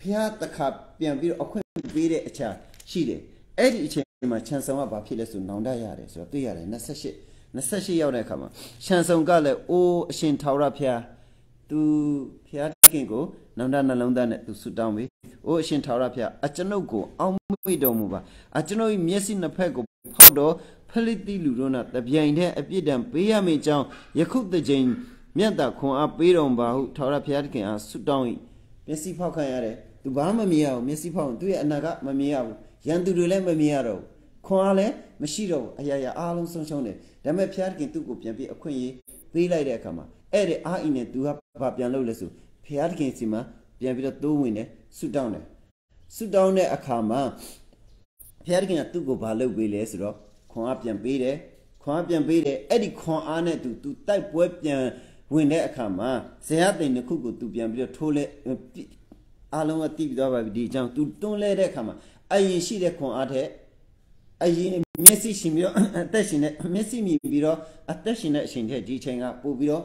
ဘုရားတစ်ခါပြန်ပြီးတော့အခွင့်ပေးတဲ့အချာရှိတယ်အဲ့ဒီအချိန်မှာချန်ဆောင်ကဘာဖြစ်လဲဆိုနောင်တရတယ်ဆိုတော့တွေ့ရတယ်28 28ရောက်တဲ့အခါမှာရှန်ဆုံကလည်းအိုးအရှင်ထာဝရဘုရားသူဘုရားခင်ကိုနောင်တနှလုံးသားနဲ့သူဆုတောင်းပြီ။အိုးအရှင်ထာဝရဘုရားအကျွန်ုပ်ကိုအောင်းမိတော်မူပါ။အကျွန်ုပ်၏မျက်စိနှစ်ဖက်ကိုဖောက်တော်ဖလိတိလူတို့နာတပြိုင်တည်းအပြစ်ဒဏ်ပေးရမည်ကြောင်းယခုတစ်ချိန်မြတ်တာခွန်အားပေးတော်ပါဟုထာဝရဘုရားခင်အားဆုတောင်း၏။မျက်စိဖောက်ခံရတယ်သူဘာမှမမြင်ရဘူးမျက်စိဖောက်သူ့ရဲ့အနာကမမြင်ရဘူးရန်သူတွေလည်းမမြင်ရတော့ဘူးခွန်အားလည်းမရှိတော့ဘူးအရာရာအားလုံးဆုံးရှုံးတယ် ဒါပေမဲ့ဖျားခင်သူ့ကိုပြန်ပြီးအခွင့်အရေးပေးလိုက်တဲ့အခါမှာအဲ့ဒီအာအီနဲ့သူကဘာပြန်လုပ်လဲဆိုဖျားခင်စီမှာပြန်ပြီးတော့တိုးဝင်တယ်ဆုတောင်းတယ်ဆုတောင်းတဲ့အခါမှာဖျားခင်ကသူ့ကိုဘာလုပ်ပေးလဲဆိုတော့ခွန်အားပြန်ပေးတယ်ခွန်အားပြန်ပေးတယ်အဲ့ဒီခွန်အားနဲ့သူသူတိုက်ပွဲပြန်ဝင်တဲ့အခါမှာဇေယျတင်တစ်ခုကိုသူပြန်ပြီးတော့ထိုးလဲအားလုံးကတိပြီးသွားပါပြီဒီအကြောင်းသူတွန်းလဲတဲ့အခါမှာအရင်ရှိတဲ့ခွန်အားတဲ့ အရင်မျက်စိရှင်ပြီးတော့အသက်ရှင်တဲ့မျက်စိမြင်ပြီးတော့အသက်ရှင်တဲ့အချိန်ထက်ဒီအချိန်ကပို့ပြီးတော့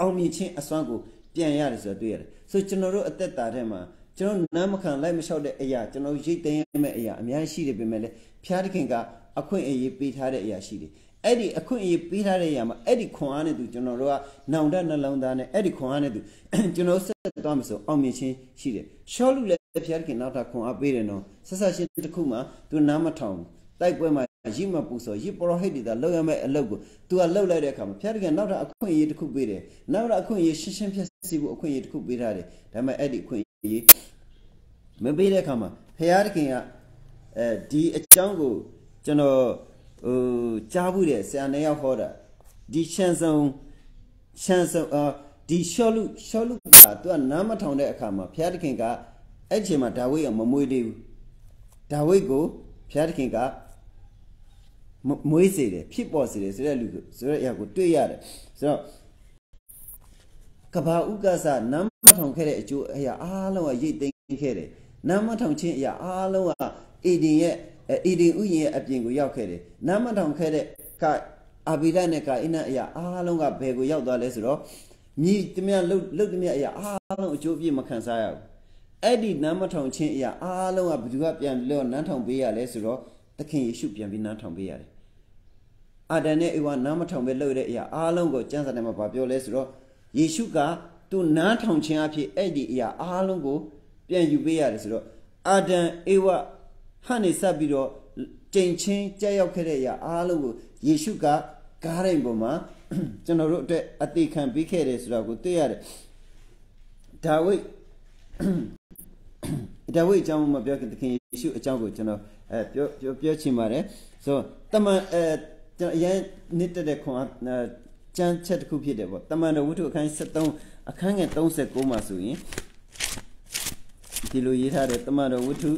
အောင်မြင်ခြင်းအစွမ်းကိုပြန်ရတယ်ဆိုတော့တွေ့ရတယ်ဆိုကျွန်တော်တို့အသက်တာထဲမှာကျွန်တော်နားမခံလိုက်မလျှောက်တဲ့အရာကျွန်တော်ရိတ်သိမ်းမဲ့အရာအများကြီးရှိတယ်ပြင်မဲ့လေဖျားသခင်ကအခွင့်အရေးပေးထားတဲ့အရာရှိတယ် အဲ့ဒီအခွင့်အရေးပေးထားတဲ့နေရာမှာအဲ့ဒီခွန်အားနဲ့သူကျွန်တော်တို့ကနောင်တနှလုံးသားနဲ့အဲ့ဒီခွန်အားနဲ့သူကျွန်တော်ဆက်သွားမယ်ဆိုအောင်မြင်ခြင်းရှိတယ်ရှောလူလည်းဖျားခင်နောက်ထပ်ခွန်အားပေးတယ်နော်ဆက်ဆက်ရှင်းတစ်ခုမှသူနားမထောင်တိုက်ပွဲမှာရိမပူဆိုရိပရောဟိတ်တွေသာလောက်ရမယ့်အလုပ်ကိုသူကလှုပ်လိုက်တဲ့အခါမှာဖျားခင်နောက်ထပ်အခွင့်အရေးတစ်ခုပေးတယ်နောက်ထပ်အခွင့်အရေးရှင်းရှင်းဖြတ်စီဖို့အခွင့်အရေးတစ်ခုပေးထားတယ်ဒါပေမဲ့အဲ့ဒီအခွင့်အရေးမပေးတဲ့အခါမှာဖျားခင်ကအဲဒီအကြောင်းကိုကျွန်တော် ဟိုကြားဘူးတယ်ဆရာနှစ်ယောက်ဟောတာဒီရှန်ဆုံရှန်ဆုံအာဒီရှောလူရှောလူကသူကနားမထောင်တဲ့အခါမှာဘုရားသခင်ကအဲ့ချိန်မှာဒါဝိဒ်ကမမွေးသေးဘူးဒါဝိဒ်ကိုဘုရားသခင်ကမွေးစေတယ်ဖြစ်ပေါ်စေတယ်ဆိုတဲ့လူဆိုတဲ့အရာကိုတွေ့ရတယ်ဆိုတော့ကဘာဥကဆနားမထောင်ခဲ့တဲ့အကျိုးအရာအားလုံးကရိတ်သိမ်းခဲ့တယ်နားမထောင်ခြင်းအရာအားလုံးကအေဒင်ရဲ့ အေဒင်ဥယျာဉ်ရဲ့အပြင်ကိုရောက်ခဲ့တယ်နားမထောင်ခဲ့တဲ့ကအာဘီလနဲ့ကာအင်းနဲ့အရာအားလုံးကဘယ်ကိုရောက်သွားလဲဆိုတော့မြည်တမလှုပ်လှုပ်တမအရာအားလုံးအကျိုးပြည့်မခံစားရဘူးအဲ့ဒီနားမထောင်ခြင်းအရာအားလုံးကဘယ်သူကပြန်လို့နန်းထောင်ပေးရလဲဆိုတော့သခင်ယေရှုပြန်ပြီးနန်းထောင်ပေးရတယ်အာဒန်နဲ့အေဝါနားမထောင်ပဲလှုပ်တဲ့အရာအားလုံးကိုကျမ်းစာထဲမှာဗာပြောလဲဆိုတော့ယေရှုကသူနားထောင်ခြင်းအဖြစ်အဲ့ဒီအရာအားလုံးကိုပြန်ယူပေးရတယ်ဆိုတော့အာဒန်အေဝါ ဟန်နေဆက်ပြီးတော့ကြိမ်ချင်းကြက်ရောက်ခဲ့တဲ့အရာအားလုံးကိုယေရှုကကားတိုင်းပေါ်မှာကျွန်တော်တို့အတွက်အသေးခံပေးခဲ့တယ်ဆိုတာကိုသိရတယ်ဒါဝိဒ်ဒါဝိဒ်အကြောင်းမပြောခင်သခင်ယေရှုအကြောင်းကိုကျွန်တော်အဲပြောပြောပြောချင်ပါတယ်ဆိုတမန်အဲကျွန်တော်အရင်နှစ်တက်တဲ့ခွန်အားကျမ်းချက်တစ်ခုဖြစ်တယ်ပေါ့တမန်တော်ဝတ္ထုအခန်း73အခန်းငယ်39မှာဆိုရင်ဒီလိုရေးထားတယ်တမန်တော်ဝတ္ထု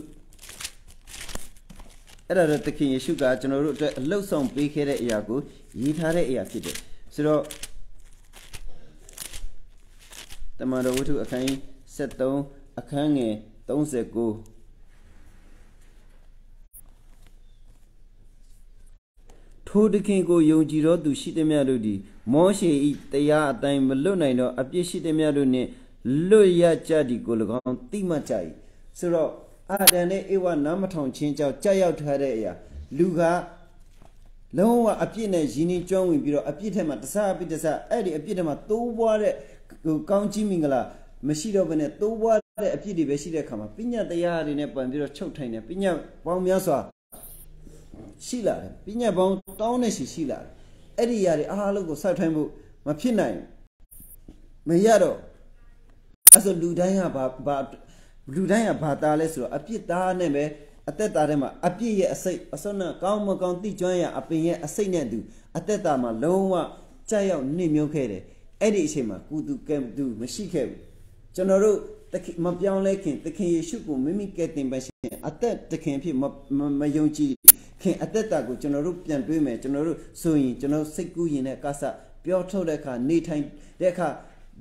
အဲ့ဒါတော့သခင်ယေရှုကကျွန်တော်တို့အတွက်အလုတ်ဆောင်ပေးခဲ့တဲ့အရာကိုရည်ထားတဲ့အရာဖြစ်တယ်ဆိုတော့တမန်တော်ဝတ္ထုအခန်း73အခန်းငယ်39ထိုတခင်ကိုယုံကြည်သောသူရှိသည်များတို့သည်မောရှေ၏တရားအတိုင်းမလွတ်နိုင်သောအပြစ်ရှိသည်များတို့နှင့်လွတ်ရကြသည်ကို၎င်းသိမှတ်ကြ၏ဆိုတော့ အာဒံနဲ့ဧဝနားမထောင်ချင်းကြောင့်ကြောက်ရောက်ထားတဲ့အရာလူကလုံးဝအပြစ်နဲ့ရင်းနှီးကျွမ်းဝင်ပြီးတော့အပြစ်ထဲမှာတစားအပြစ်တစားအဲ့ဒီအပြစ်ထဲမှာတိုးပွားတဲ့ဟိုကောင်းကြီးမင်္ဂလာမရှိတော့ဘဲနဲ့တိုးပွားတဲ့အပြစ်တွေပဲရှိတဲ့အခါမှာပညာတရားတွေနဲ့ပန်ပြီးတော့ချုပ်ထိုင်တယ်ပညာပေါင်းများစွာရှိလာတယ်ပညာပေါင်းတောင်းနဲ့ရှိရှိလာတယ်အဲ့ဒီຢာတွေအားလုံးကိုဆောက်ထိုင်ဖို့မဖြစ်နိုင်မရတော့အဲ့ဆိုလူတိုင်းကဘာဘာ လူတိုင်းကဘာသားလဲဆိုတော့အပြစ်သားနဲ့ပဲအသက်တာထဲမှာအပြစ်ရဲ့အစိတ်အစွမ်းနဲ့ကောင်းမကောင်းသိကျွမ်းရအပင်ရဲ့အစိတ်နဲ့တူအသက်တာမှာလုံးဝကြက်ရောက်နှိမ့်မြုပ်ခဲ့တယ်အဲ့ဒီအချိန်မှာကုသူကဲသူမရှိခဲ့ဘူးကျွန်တော်တို့တခင်မပြောင်းလဲခင်သခင်ယေရှုကိုမိမိကဲတင်ပါရှင်အသက်တခင်ဖြစ်မယုံကြည်ခင်အသက်တာကိုကျွန်တော်တို့ပြန်တွေးမယ်ကျွန်တော်တို့ဆိုရင်ကျွန်တော်စိတ်ကူးရင်တဲ့ကဆပြောထုတ်တဲ့အခါနေထိုင်တဲ့အခါ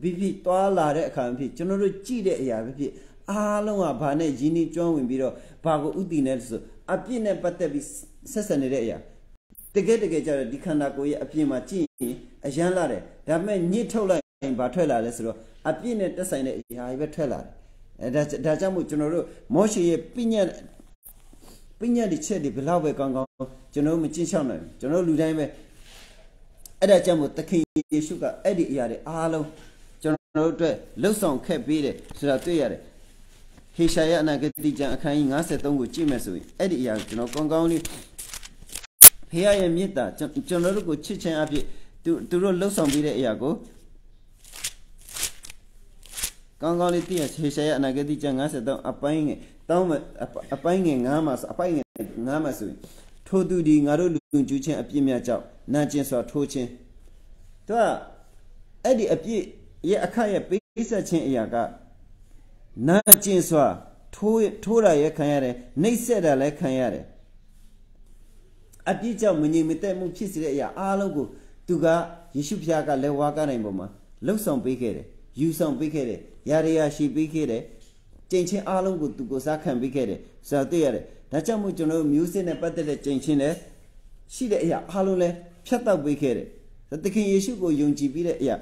ဘိဘိသွားလာတဲ့အခါဖြစ်ကျွန်တော်တို့ကြည့်တဲ့အရာဖြစ် အားလုံးကဘာနဲ့ယင်းနှီးကျွမ်းဝင်ပြီးတော့ဘာကိုဥတည်နေလဲဆိုအပြစ်နဲ့ပတ်သက်ပြီးဆက်ဆံနေတဲ့အရာတကယ်တကယ်ကြတော့ဒီခန္ဓာကိုယ်ရဲ့အပြင်မှာကြည့်ရင်အရန်လာတယ်ဒါပေမဲ့ညစ်ထုတ်လိုက်ရင်ဘာထွက်လာလဲဆိုတော့အပြစ်နဲ့တက်ဆိုင်တဲ့အရာတွေပဲထွက်လာတယ်အဲဒါဒါကြောင့်မို့ကျွန်တော်တို့မောရှေရဲ့ပြညတ်ပြညတ်ဒီချက်ဒီဘလောက်ပဲကောင်းကောင်းကျွန်တော်မကျင့်ချောက်နိုင်ကျွန်တော်လူတိုင်းပဲအဲ့ဒါကြောင့်မို့သခင်ယေရှုကအဲ့ဒီအရာတွေအားလုံးကျွန်တော်တို့အတွက်လှုပ်ဆောင်ခဲ့ပေးတယ်ဆိုတာတွေ့ရတယ် ဟေရှာယအနာဂတိကျမ်းအခန်းကြီး53ကိုကြည့်မယ်ဆိုရင်အဲ့ဒီအရာကိုကျွန်တော်ကောင်းကောင်းလေးဖေရရဲ့မေတ္တာကျွန်တော်တို့ကိုချစ်ခြင်းအဖြစ်သူသူတို့လှုပ်ဆောင်ပေးတဲ့အရာကိုကောင်းကောင်းလေးသိရဟေရှာယအနာဂတိကျမ်း53အပိုင်းငယ်တောင်းအပိုင်းငယ်9မှာအပိုင်းငယ်9မှာဆိုရင်ထိုသူဒီငါတို့လူကျူးခြင်းအပြစ်များကြောင့်နာကျင်စွာထိုးခြင်းသူကအဲ့ဒီအပြစ်ရဲ့အခက်ရဲ့ပေးဆက်ခြင်းအရာက နာကျင်စွာထိုးထိုးတာရဲ့ခံရတယ်နှိပ်စက်တာလည်းခံရတယ်အပြစ်ကြောင့်မငြိမ်မသက်မှုဖြစ်စေတဲ့အရာအားလုံးကိုသူကယေရှုဖျားကလက်ဝါးကနိုင်ပေါ်မှာလှုပ်ဆောင်ပေးခဲ့တယ်ယူဆောင်ပေးခဲ့တယ်ယာရယာရှိပေးခဲ့တယ်ကြင်ချင်းအားလုံးကိုသူကိုစားခံပေးခဲ့တယ်ဆိုတာသိရတယ်ဒါကြောင့်မို့ကျွန်တော်တို့မျိုးစစ်နဲ့ပတ်သက်တဲ့ကြင်ချင်းလည်းရှိတဲ့အရာအားလုံးလည်းဖြတ်တောက်ပေးခဲ့တယ်သခင်ယေရှုကိုယုံကြည်ပြီးတဲ့အရာ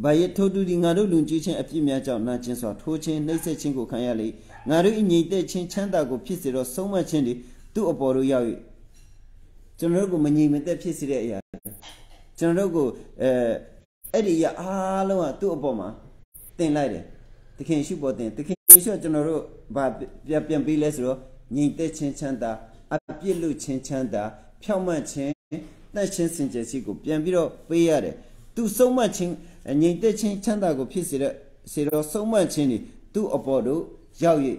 ဘာယထိုတူဒီငါတို့လူကြီးချင်းအပြစ်များကြောင့်နာကျင်စွာထိုးခြင်းနှိပ်စက်ခြင်းကိုခံရလေငါတို့အငြိမ့်သက်ခြင်းချမ်းသာကိုဖြစ်စေတော့ဆုံးမခြင်းတွေသူ့အပေါ်တို့ရောက်၍ကျွန်တော်တို့ကိုမငြိမ်မသက်ဖြစ်စေတဲ့အရာကျွန်တော်တို့ကိုအဲအဲ့ဒီရအားလုံးကသူ့အပေါ်မှာတင်လိုက်တယ်သခင်ရှုပေါ်တင်သခင်ရှုကျွန်တော်တို့ဘာပြန်ပြန်ပြီးလဲဆိုတော့ငြိမ်သက်ခြင်းချမ်းသာအပြစ်လို့ခြင်းချမ်းသာဖြောင့်မတ်ခြင်းတတ်ခြင်းစင်ကြယ်စီကိုပြန်ပြီးတော့ပေးရတယ် သူဆုံးမခြင်းငြိမ်သက်ခြင်းချမ်းသာကိုဖြစ်စေတဲ့စေတော့ဆုံးမခြင်းတွေသူ့အပေါ်တို့ရောက်၍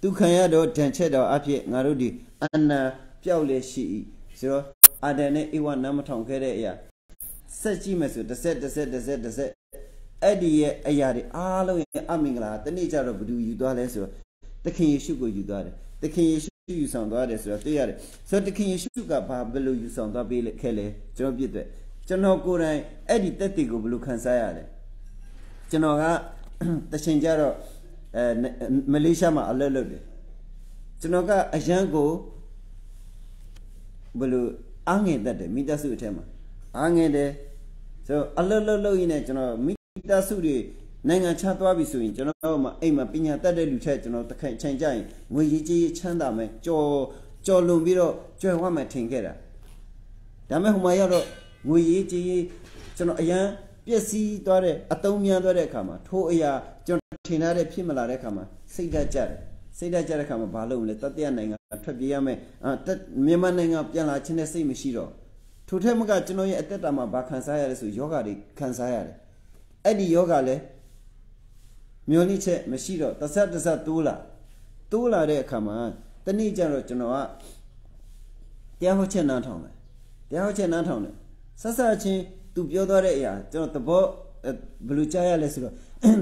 သူခံရတော့ဒဏ်ချက်တော်အဖြစ်ငါတို့ဒီအနာပြောက်လေရှိ၏ဆိုတော့အာဒန်နဲ့ဧဝနာမထောင်ခဲ့တဲ့အရာဆက်ကြည့်မယ်ဆိုတစ်ဆက်တစ်ဆက်တစ်ဆက်တစ်ဆက်အဲ့ဒီရဲ့အရာတွေအားလုံးရဲ့အမင်္ဂလာတနေ့ကျတော့ဘယ်သူယူသွားလဲဆိုတော့သခင်ယေရှုကိုယူသွားတယ်သခင်ယေရှုယူဆောင်သွားတယ်ဆိုတော့သိရတယ်ဆိုတော့သခင်ယေရှုကဘာဘယ်လိုယူဆောင်သွားပေးလဲခဲလဲကျွန်တော်ပြည့်တဲ့ ကျွန်တော်ကိုယ်တိုင်အဲ့ဒီတက်တီကိုဘယ်လိုခံစားရလဲကျွန်တော်ကတချင်ကြတော့အဲမလေးရှားမှာအလုပ်လုပ်တယ်ကျွန်တော်ကအရန်ကိုဘယ်လိုအားငယ်တတ်တယ်မိသားစုအထက်မှာအားငယ်တယ်ဆိုအလုပ်လုပ်လုပ်ရင်းနဲ့ကျွန်တော်မိသားစုတွေနိုင်ငံခြားသွားပြီဆိုရင်ကျွန်တော်မှအိမ်မှာပညာတတ်တဲ့လူချက်ကျွန်တော်တခိုင်ချိန်ကြရင်ငွေရေးကြေးချမ်းသာမယ်ကြော်ကြော်လွန်ပြီးတော့ကြွယ်ဝမယ်ထင်ခဲ့တာဒါမဲ့ဟိုမှာရောက်တော့ ငွေရေးကြေးကျွန်တော်အရန်ပျက်စီးသွားတဲ့အတုံးများသွားတဲ့အခါမှာထိုးအရာကျွန်တော်ထင်ထားတဲ့ဖြစ်မလာတဲ့အခါမှာစိတ်ဓာတ်ကြတယ်စိတ်ဓာတ်ကြတဲ့အခါမှာဘာလုပ်မလဲတတိယနိုင်ငံထွက်ပြေးရမယ်အာမြန်မာနိုင်ငံပြန်လာခြင်းနဲ့စိတ်မရှိတော့ထိုထက်မကကျွန်တော်ရဲ့အသက်တာမှာဘာခံစားရလဲဆိုယောဂတွေခံစားရတယ်အဲ့ဒီယောဂလည်းမျောနှိချက်မရှိတော့တဆက်တဆက်တိုးလာတိုးလာတဲ့အခါမှာတနေ့ကျတော့ကျွန်တော်ကတရားဟောချက်နားထောင်တယ်တရားဟောချက်နားထောင်တယ် ဆက်ဆက်ချင်းသူပြောသွားတဲ့အရာကျွန်တော်သဘောဘယ်လိုကြားရလဲဆိုတော့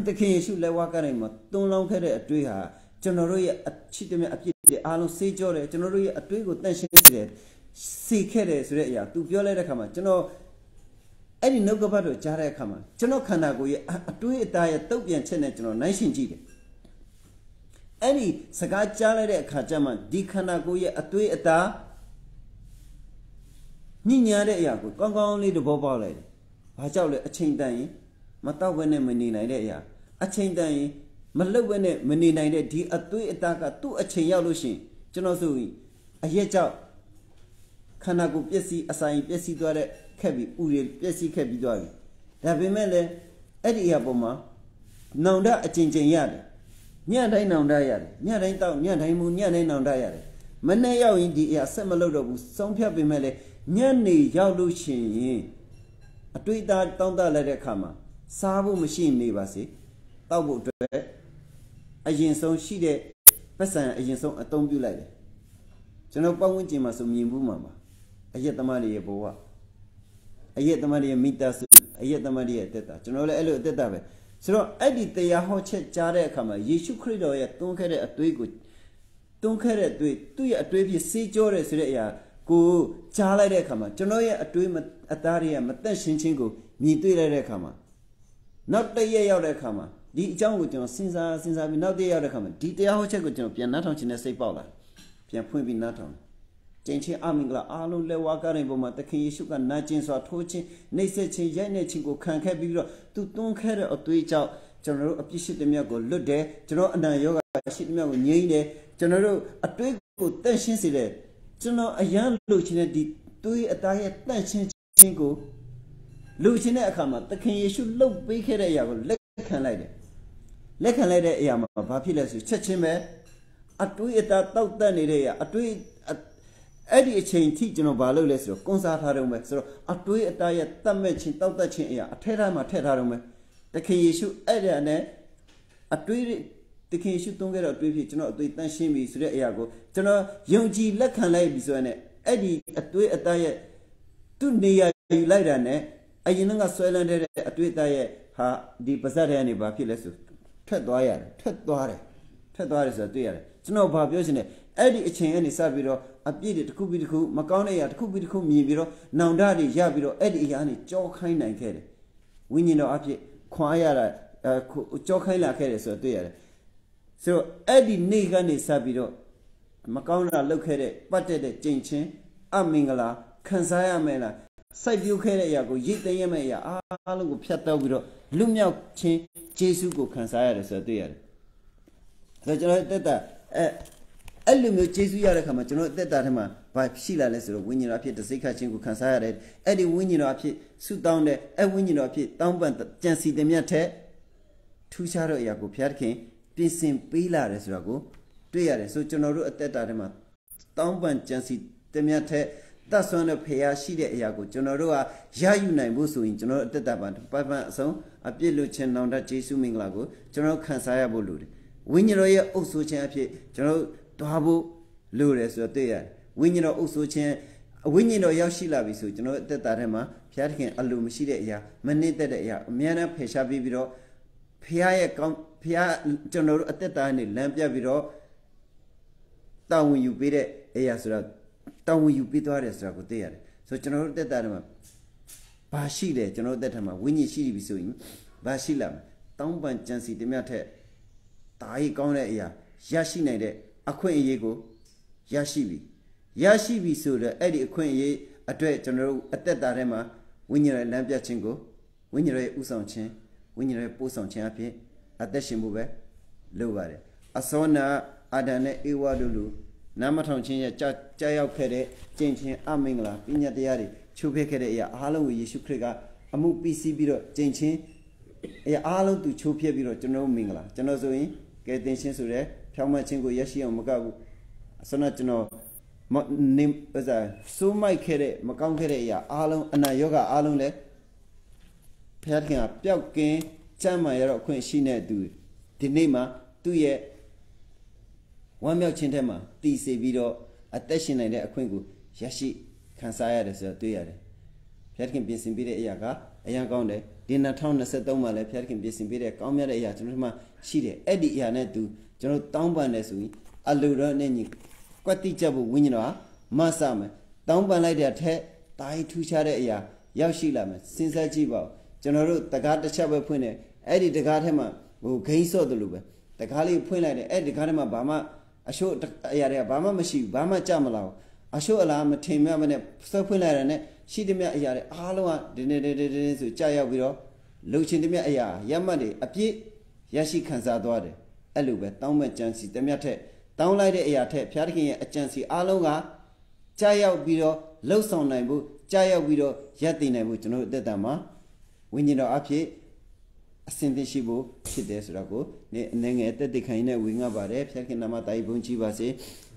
သခင်ယေရှုလက်ဝါးကနေမှာတွန်းလောင်းခဲ့တဲ့အတွေ့ဟာကျွန်တော်တို့ရဲ့အချစ်တမြအပြစ်တွေအားလုံးစေးကြောတယ်ကျွန်တော်တို့ရဲ့အတွေ့ကိုတန့်ရှင်းစေတယ်စေခဲ့တယ်ဆိုတဲ့အရာ तू ပြောလိုက်တဲ့အခါမှာကျွန်တော်အဲ့ဒီနှုတ်ကပတ်တော်ကြားတဲ့အခါမှာကျွန်တော်ခန္ဓာကိုယ်ရဲ့အတွေးအသားရဲ့တုတ်ပြန်ချက်နဲ့ကျွန်တော်နိုင်ရှင်ကြည့်တယ်အဲ့ဒီစကားကြားလိုက်တဲ့အခါကျမှဒီခန္ဓာကိုယ်ရဲ့အတွေးအသား ညဉ့်ညာတဲ့အရာကိုကောင်းကောင်းလေးသဘောပေါက်လိုက်တယ်။ဘာကြောင့်လဲအချိန်တန်ရင်မတော့ဘဲနဲ့မနေနိုင်တဲ့အရာအချိန်တန်ရင်မလှုပ်ဘဲနဲ့မနေနိုင်တဲ့ဒီအသွေးအသားကသူ့အချိန်ရောက်လို့ရှိရင်ကျွန်တော်ဆိုရင်အရက်ကြောင့်ခန္ဓာကိုယ်ပျက်စီးအစာရင်ပျက်စီးသွားတဲ့ခက်ပြီးဥရပျက်စီးခက်ပြီးသွားပြီဒါပေမဲ့လည်းအဲ့ဒီအရာပေါ်မှာနောင်တအကျဉ်းချင်းရတယ်ညတိုင်းနောင်တရတယ်ညတိုင်းတောက်ညတိုင်းမူညတိုင်းနောင်တရတယ်မနေ့ရောက်ရင်ဒီအရာဆက်မလုပ်တော့ဘူးဆုံးဖြတ်ပေမဲ့လည်း ညနေရောက်လို့ရှိရင်အတွေ့အသားတောင်းတလိုက်တဲ့အခါမှာစားဖို့မရှိနေပါစေတောက်ဖို့အတွက်အရင်ဆုံးရှိတဲ့ပတ်စံအရင်ဆုံးအသုံးပြုလိုက်တယ်ကျွန်တော်ပတ်ဝန်းကျင်မှာဆိုမြင်ဘူးမှာပါအရက်သမားတွေရဲ့ဘဝအရက်သမားတွေရဲ့မိသားစုအရက်သမားတွေရဲ့အသက်တာကျွန်တော်လည်းအဲ့လိုအသက်တာပဲဆိုတော့အဲ့ဒီတရားဟောချက်ကြားတဲ့အခါမှာယေရှုခရစ်တော်ရဲ့သွန်းခဲ့တဲ့အသွေးကိုသွန်းခဲ့တဲ့အသွေးသူ့ရဲ့အသွေးဖြစ်စေးကြောတယ်ဆိုတဲ့အရာ ကိုကြားလိုက်တဲ့အခါမှာကျွန်တော်ရဲ့အတွေးအသားတွေကမသက်ရှင်ခြင်းကိုမြည်တွေ့လိုက်တဲ့အခါမှာနောက်တည့်ရရောက်တဲ့အခါမှာဒီအကြောင်းကိုကျွန်တော်စဉ်းစားစဉ်းစားပြီးနောက်တည့်ရောက်တဲ့အခါမှာဒီတရားဟောချက်ကိုကျွန်တော်ပြန်နှားထောင်ခြင်းနဲ့စိတ်ပေါက်လာပြန်ဖွင့်ပြီးနှားထောင်ကျင့်ချင်းအမင်္ဂလာအားလုံးလက်ဝါးကားတဲ့ပုံမှာသခင်ယေရှုကနာကျင်စွာထိုးခြင်းနှိပ်စက်ခြင်းရိုက်နှက်ခြင်းကိုခံခဲ့ပြီးတော့သူတွန်းခဲ့တဲ့အသွေးကြောင့်ကျွန်တော်တို့အပြစ်ရှိတဲ့မြတ်ကိုလွတ်တယ်ကျွန်တော်အနံယောဂရှိတဲ့မြတ်ကိုငြိမ့်တယ်ကျွန်တော်တို့အတွေးကိုတန့်ရှင်းစေတယ် ကျွန်တော်အရန်လှုပ်ခြင်းတဲ့ဒီသွေးအသားရဲ့တန့်ရှင်းခြင်းကိုလှုပ်ခြင်းတဲ့အခါမှာသခင်ယေရှုလှုပ်ပေးခဲ့တဲ့အရာကိုလက်ခံလိုက်တယ်လက်ခံလိုက်တဲ့အရာမှာဘာဖြစ်လဲဆိုချက်ချင်းပဲအတွေးအသားတောက်တက်နေတဲ့အရာအတွေးအဲ့ဒီအချိန်ထိကျွန်တော်ဘာလုပ်လဲဆိုတော့ကွန်ဆာထားတော့မယ်ဆိုတော့အတွေးအသားရဲ့တတ်မဲ့ခြင်းတောက်တက်ခြင်းအရာအထဲထားမှာထည့်ထားတော့မယ်တခင်ယေရှုအဲ့ဒါနဲ့အတွေး တခင်ယေရှုသုံးခဲ့တော့အတွေးဖြစ်ကျွန်တော်အတွေးတန့်ရှင်းပြီဆိုတဲ့အရာကိုကျွန်တော်ယုံကြည်လက်ခံလိုက်ပြီဆိုရင်အဲ့ဒီအတွေးအသားရဲ့သူ့နေရာယူလိုက်တာနဲ့အရင်ကဆွဲလန်းတဲ့အတွေ့အကြရဲ့ဟာဒီပါဇက်ထဲကနေဘာဖြစ်လဲဆိုထွက်သွားရတယ်ထွက်သွားတယ်ထွက်သွားတယ်ဆိုတာတွေ့ရတယ်ကျွန်တော်ဘာပြောချင်လဲအဲ့ဒီအချိန်ကနေစပြီးတော့အပြည့်တွေတစ်ခုပြီးတစ်ခုမကောင်းတဲ့အရာတစ်ခုပြီးတစ်ခုမြင်ပြီးတော့နောင်တတွေရပြီးတော့အဲ့ဒီအရာကနေကြောခိုင်းနိုင်ခဲ့တယ်ဝိညာဉ်တော်အဖြစ်ခွာရတာကြောခိုင်းလာခဲ့တယ်ဆိုတာတွေ့ရတယ် ဆိုတော့အဲ့ဒီနေ့ကနေစပြီးတော့မကောင်းတာလုပ်ခဲ့တဲ့ပတ်တက်တဲ့ကြင်ချင်းအမင်္ဂလာခံစားရမယ်လားစိုက်ပျိုးခဲ့တဲ့အရာကိုရိတ်သိမ်းရမယ့်အရာအားလုံးကိုဖျက်တောက်ပြီးတော့လွတ်မြောက်ခြင်းယေရှုကိုခံစားရတယ်ဆိုတော့တွေ့ရတယ်။ဆိုတော့ကျွန်တော်တက်တာအဲအဲ့လိုမျိုးယေရှုရတဲ့ခါမှာကျွန်တော်တက်တာထဲမှာဘာရှိလာလဲဆိုတော့ဝိညာဉ်တော်အဖြစ်တစိတ်ခတ်ခြင်းကိုခံစားရတယ်။အဲ့ဒီဝိညာဉ်တော်အဖြစ်ဆုတောင်းတဲ့အဲ့ဝိညာဉ်တော်အဖြစ်တောင်းပန်ကြံစီတဲ့မြတ်ထက်ထူးခြားတဲ့အရာကိုဘုရားသခင် ပြင်ဆင်ပေးလာတယ်ဆိုတော့ကိုတွေ့ရတယ်ဆိုကျွန်တော်တို့အသက်တာထဲမှာတောင်းပန်ကြံစီတဲ့မြတ်ထက်တတ်ဆွမ်းတဲ့ဖရာရှိတဲ့အရာကိုကျွန်တော်တို့ကရယူနိုင်ဖို့ဆိုရင်ကျွန်တော်တို့အသက်တာပါပတ်ပတ်အဆုံးအပြစ်လွတ်ခြင်းနောင်တဂျေစုမင်္ဂလာကိုကျွန်တော်ခံစားရဖို့လိုတယ်ဝိညာဉ်တော်ရဲ့အုပ်ဆိုးခြင်းအဖြစ်ကျွန်တော်တို့တွားဖို့လိုတယ်ဆိုတော့သိရတယ်ဝိညာဉ်တော်အုပ်ဆိုးခြင်းဝိညာဉ်တော်ရောက်ရှိလာပြီဆိုကျွန်တော်အသက်တာထဲမှာဘုရားသခင်အလိုမရှိတဲ့အရာမနစ်သက်တဲ့အရာအများနဲ့ဖယ်ရှားပြီးပြီးတော့ဖရာရဲ့ကောင်း ဖရာကျွန်တော်တို့အသက်တာနဲ့လမ်းပြပြီးတော့တာဝန်ယူပေးတဲ့အရာဆိုတော့တာဝန်ယူပေးသွားတယ်ဆိုတာကိုသိရတယ်ဆိုကျွန်တော်တို့တက်တာတွေမှာဘာရှိလဲကျွန်တော်တို့တက်တာမှာဝိညာဉ်ရှိပြီဆိုရင်ဘာရှိလာမလဲတောင်းပန်ကြံစီတမျှထက်တာရီကောင်းတဲ့အရာရရှိနိုင်တဲ့အခွင့်အရေးကိုရရှိပြီရရှိပြီဆိုတော့အဲ့ဒီအခွင့်အရေးအတွက်ကျွန်တော်တို့အသက်တာထဲမှာဝိညာဉ်ရဲ့လမ်းပြခြင်းကိုဝိညာဉ်ရဲ့ဥဆောင်ခြင်းဝိညာဉ်ရဲ့ပို့ဆောင်ခြင်းအဖြစ် အသက်ရှင်ဖို့ပဲလုပ်ပါတယ်အစောနာအာဒံနဲ့အေဝါတို့လူနာမထောင်ခြင်းရဲ့ကြာကြာရောက်ခဲ့တဲ့ကျင့်ခြင်းအမင်္ဂလာပညာတရားတွေချုပ်ဖဲခဲ့တဲ့အရာအားလုံးကိုယေရှုခရစ်ကအမှုပြီးစီးပြီးတော့ကျင့်ခြင်းအရာအားလုံးသူချုပ်ဖျက်ပြီးတော့ကျွန်တော်မင်္ဂလာကျွန်တော်ဆိုရင်ကဲတင်ခြင်းဆိုတဲ့ဖြောင်းမခြင်းကိုရရှိအောင်မကဘူးအစနကျွန်တော်နေဥစားစိုးမိုက်ခဲ့တဲ့မကောင်းခဲ့တဲ့အရာအားလုံးအနာယောဂအားလုံးလည်းဖျားခင်ကပျောက်ကင်း ချမ်းမာရတော့အခွင့်ရှိနေသူဒီနေ့မှာသူ့ရဲ့ဝမ်းမြောက်ခြင်းထဲမှာတည်စေပြီးတော့အသက်ရှင်နိုင်တဲ့အခွင့်ကိုရရှိခံစားရတယ်ဆိုတော့တွေ့ရတယ်။ဘုရားခင်ပြင်ဆင်ပေးတဲ့အရာကအရာကောင်းတယ်။ဒီ2023မှာလည်းဘုရားခင်ပြင်ဆင်ပေးတဲ့ကောင်းမြတ်တဲ့အရာကျွန်တော်တို့မှရှိတယ်။အဲ့ဒီအရာနဲ့သူကျွန်တော်တောင်းပန်တယ်ဆိုရင်အလိုတော်နဲ့ညီကွက်တိချက်ဖို့ဝိညာဉ်တော်မဆမယ်။တောင်းပန်လိုက်တဲ့အထက်တားထူးခြားတဲ့အရာရောက်ရှိလာမယ်။စဉ်းစားကြည့်ပါဦး။ ကျွန်တော်တို့တကားတစ်ချက်ပဲဖွင့်တယ်။အဲ့ဒီတကားထဲမှာဟိုဂိမ်းစော့တယ်လို့ပဲ။တကားလေးဖွင့်လိုက်တယ်။အဲ့ဒီတကားထဲမှာဘာမှအရှို့အရာတွေကဘာမှမရှိဘူးဘာမှကြမလာဘူးအရှို့အလားမထင်မြတ်မနဲ့ဆွဲဖွင့်လိုက်ရတဲ့ရှိသမျှအရာတွေအားလုံးကဒင်းဒင်းဒင်းဒင်းဆိုကြာရောက်ပြီးတော့လှုပ်ရှင်သမျှအရာရမှတ်တွေအပြည့်ရရှိခံစားသွားတယ်အဲ့လိုပဲတောင်းမဲ့ကြံစီသမျှထက်တောင်းလိုက်တဲ့အရာထက်ဘုရားသခင်ရဲ့အကြံစီအားလုံးကကြာရောက်ပြီးတော့လှုပ်ဆောင်နိုင်ဖို့ကြာရောက်ပြီးတော့ရပ်တည်နိုင်ဖို့ကျွန်တော်တို့အသက်တာမှာ ဝိညာဉ်တော်အဖြစ်အစင်သိရှိဖို့ဖြစ်တယ်ဆိုတော့ကိုနေအနေငယ်တက်တက်ခိုင်နဲ့ဝင်ငါပါတယ်ဖျက်ခင်နာမတာကြီးဘုန်းကြီးပါစေ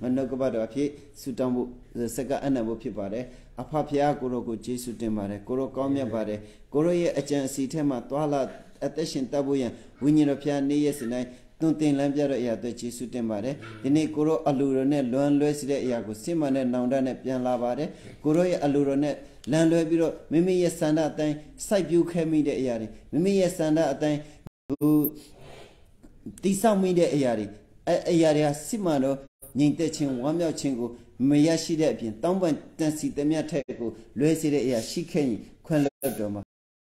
မနှုတ်ကပတ်တော်အဖြစ်ဆုတောင်းဖို့စကအနံ့ဖို့ဖြစ်ပါတယ်အဖဖျားကိုရောကိုကျေးဇူးတင်ပါတယ်ကိုရောကောင်းမြတ်ပါတယ်ကိုရောရဲ့အကြံအစီထဲမှာသွာလာအသက်ရှင်တတ်ဖို့ရန်ဝိညာဉ်တော်ဖျားနေရဲ့စနိုင်တွင်တင်လန်းပြတဲ့အရာတွေကျေးဇူးတင်ပါတယ်ဒီနေ့ကိုရောအလူတော်နဲ့လွမ်းလွဲစေတဲ့အရာကိုစစ်မှန်တဲ့နောင်တနဲ့ပြန်လာပါတယ်ကိုရောရဲ့အလူတော်နဲ့ လမ်းလွဲပြီးတော့မိမိရဲ့စန္ဒအတိုင်းစိုက်ပျိုးခဲ့မိတဲ့အရာတွေမိမိရဲ့စန္ဒအတိုင်းဟိုတိဆောက်မိတဲ့အရာတွေအဲအရာတွေကစစ်မှန်တော့ငြိမ်သက်ခြင်းဝမ်းမြောက်ခြင်းကိုမရရှိတဲ့အပြင်တောင်းပန်တန်စီတမျှထက်ကိုလွဲစေတဲ့အရာရှိခဲ့ရင်ခွင့်လွှတ်တော်မှာ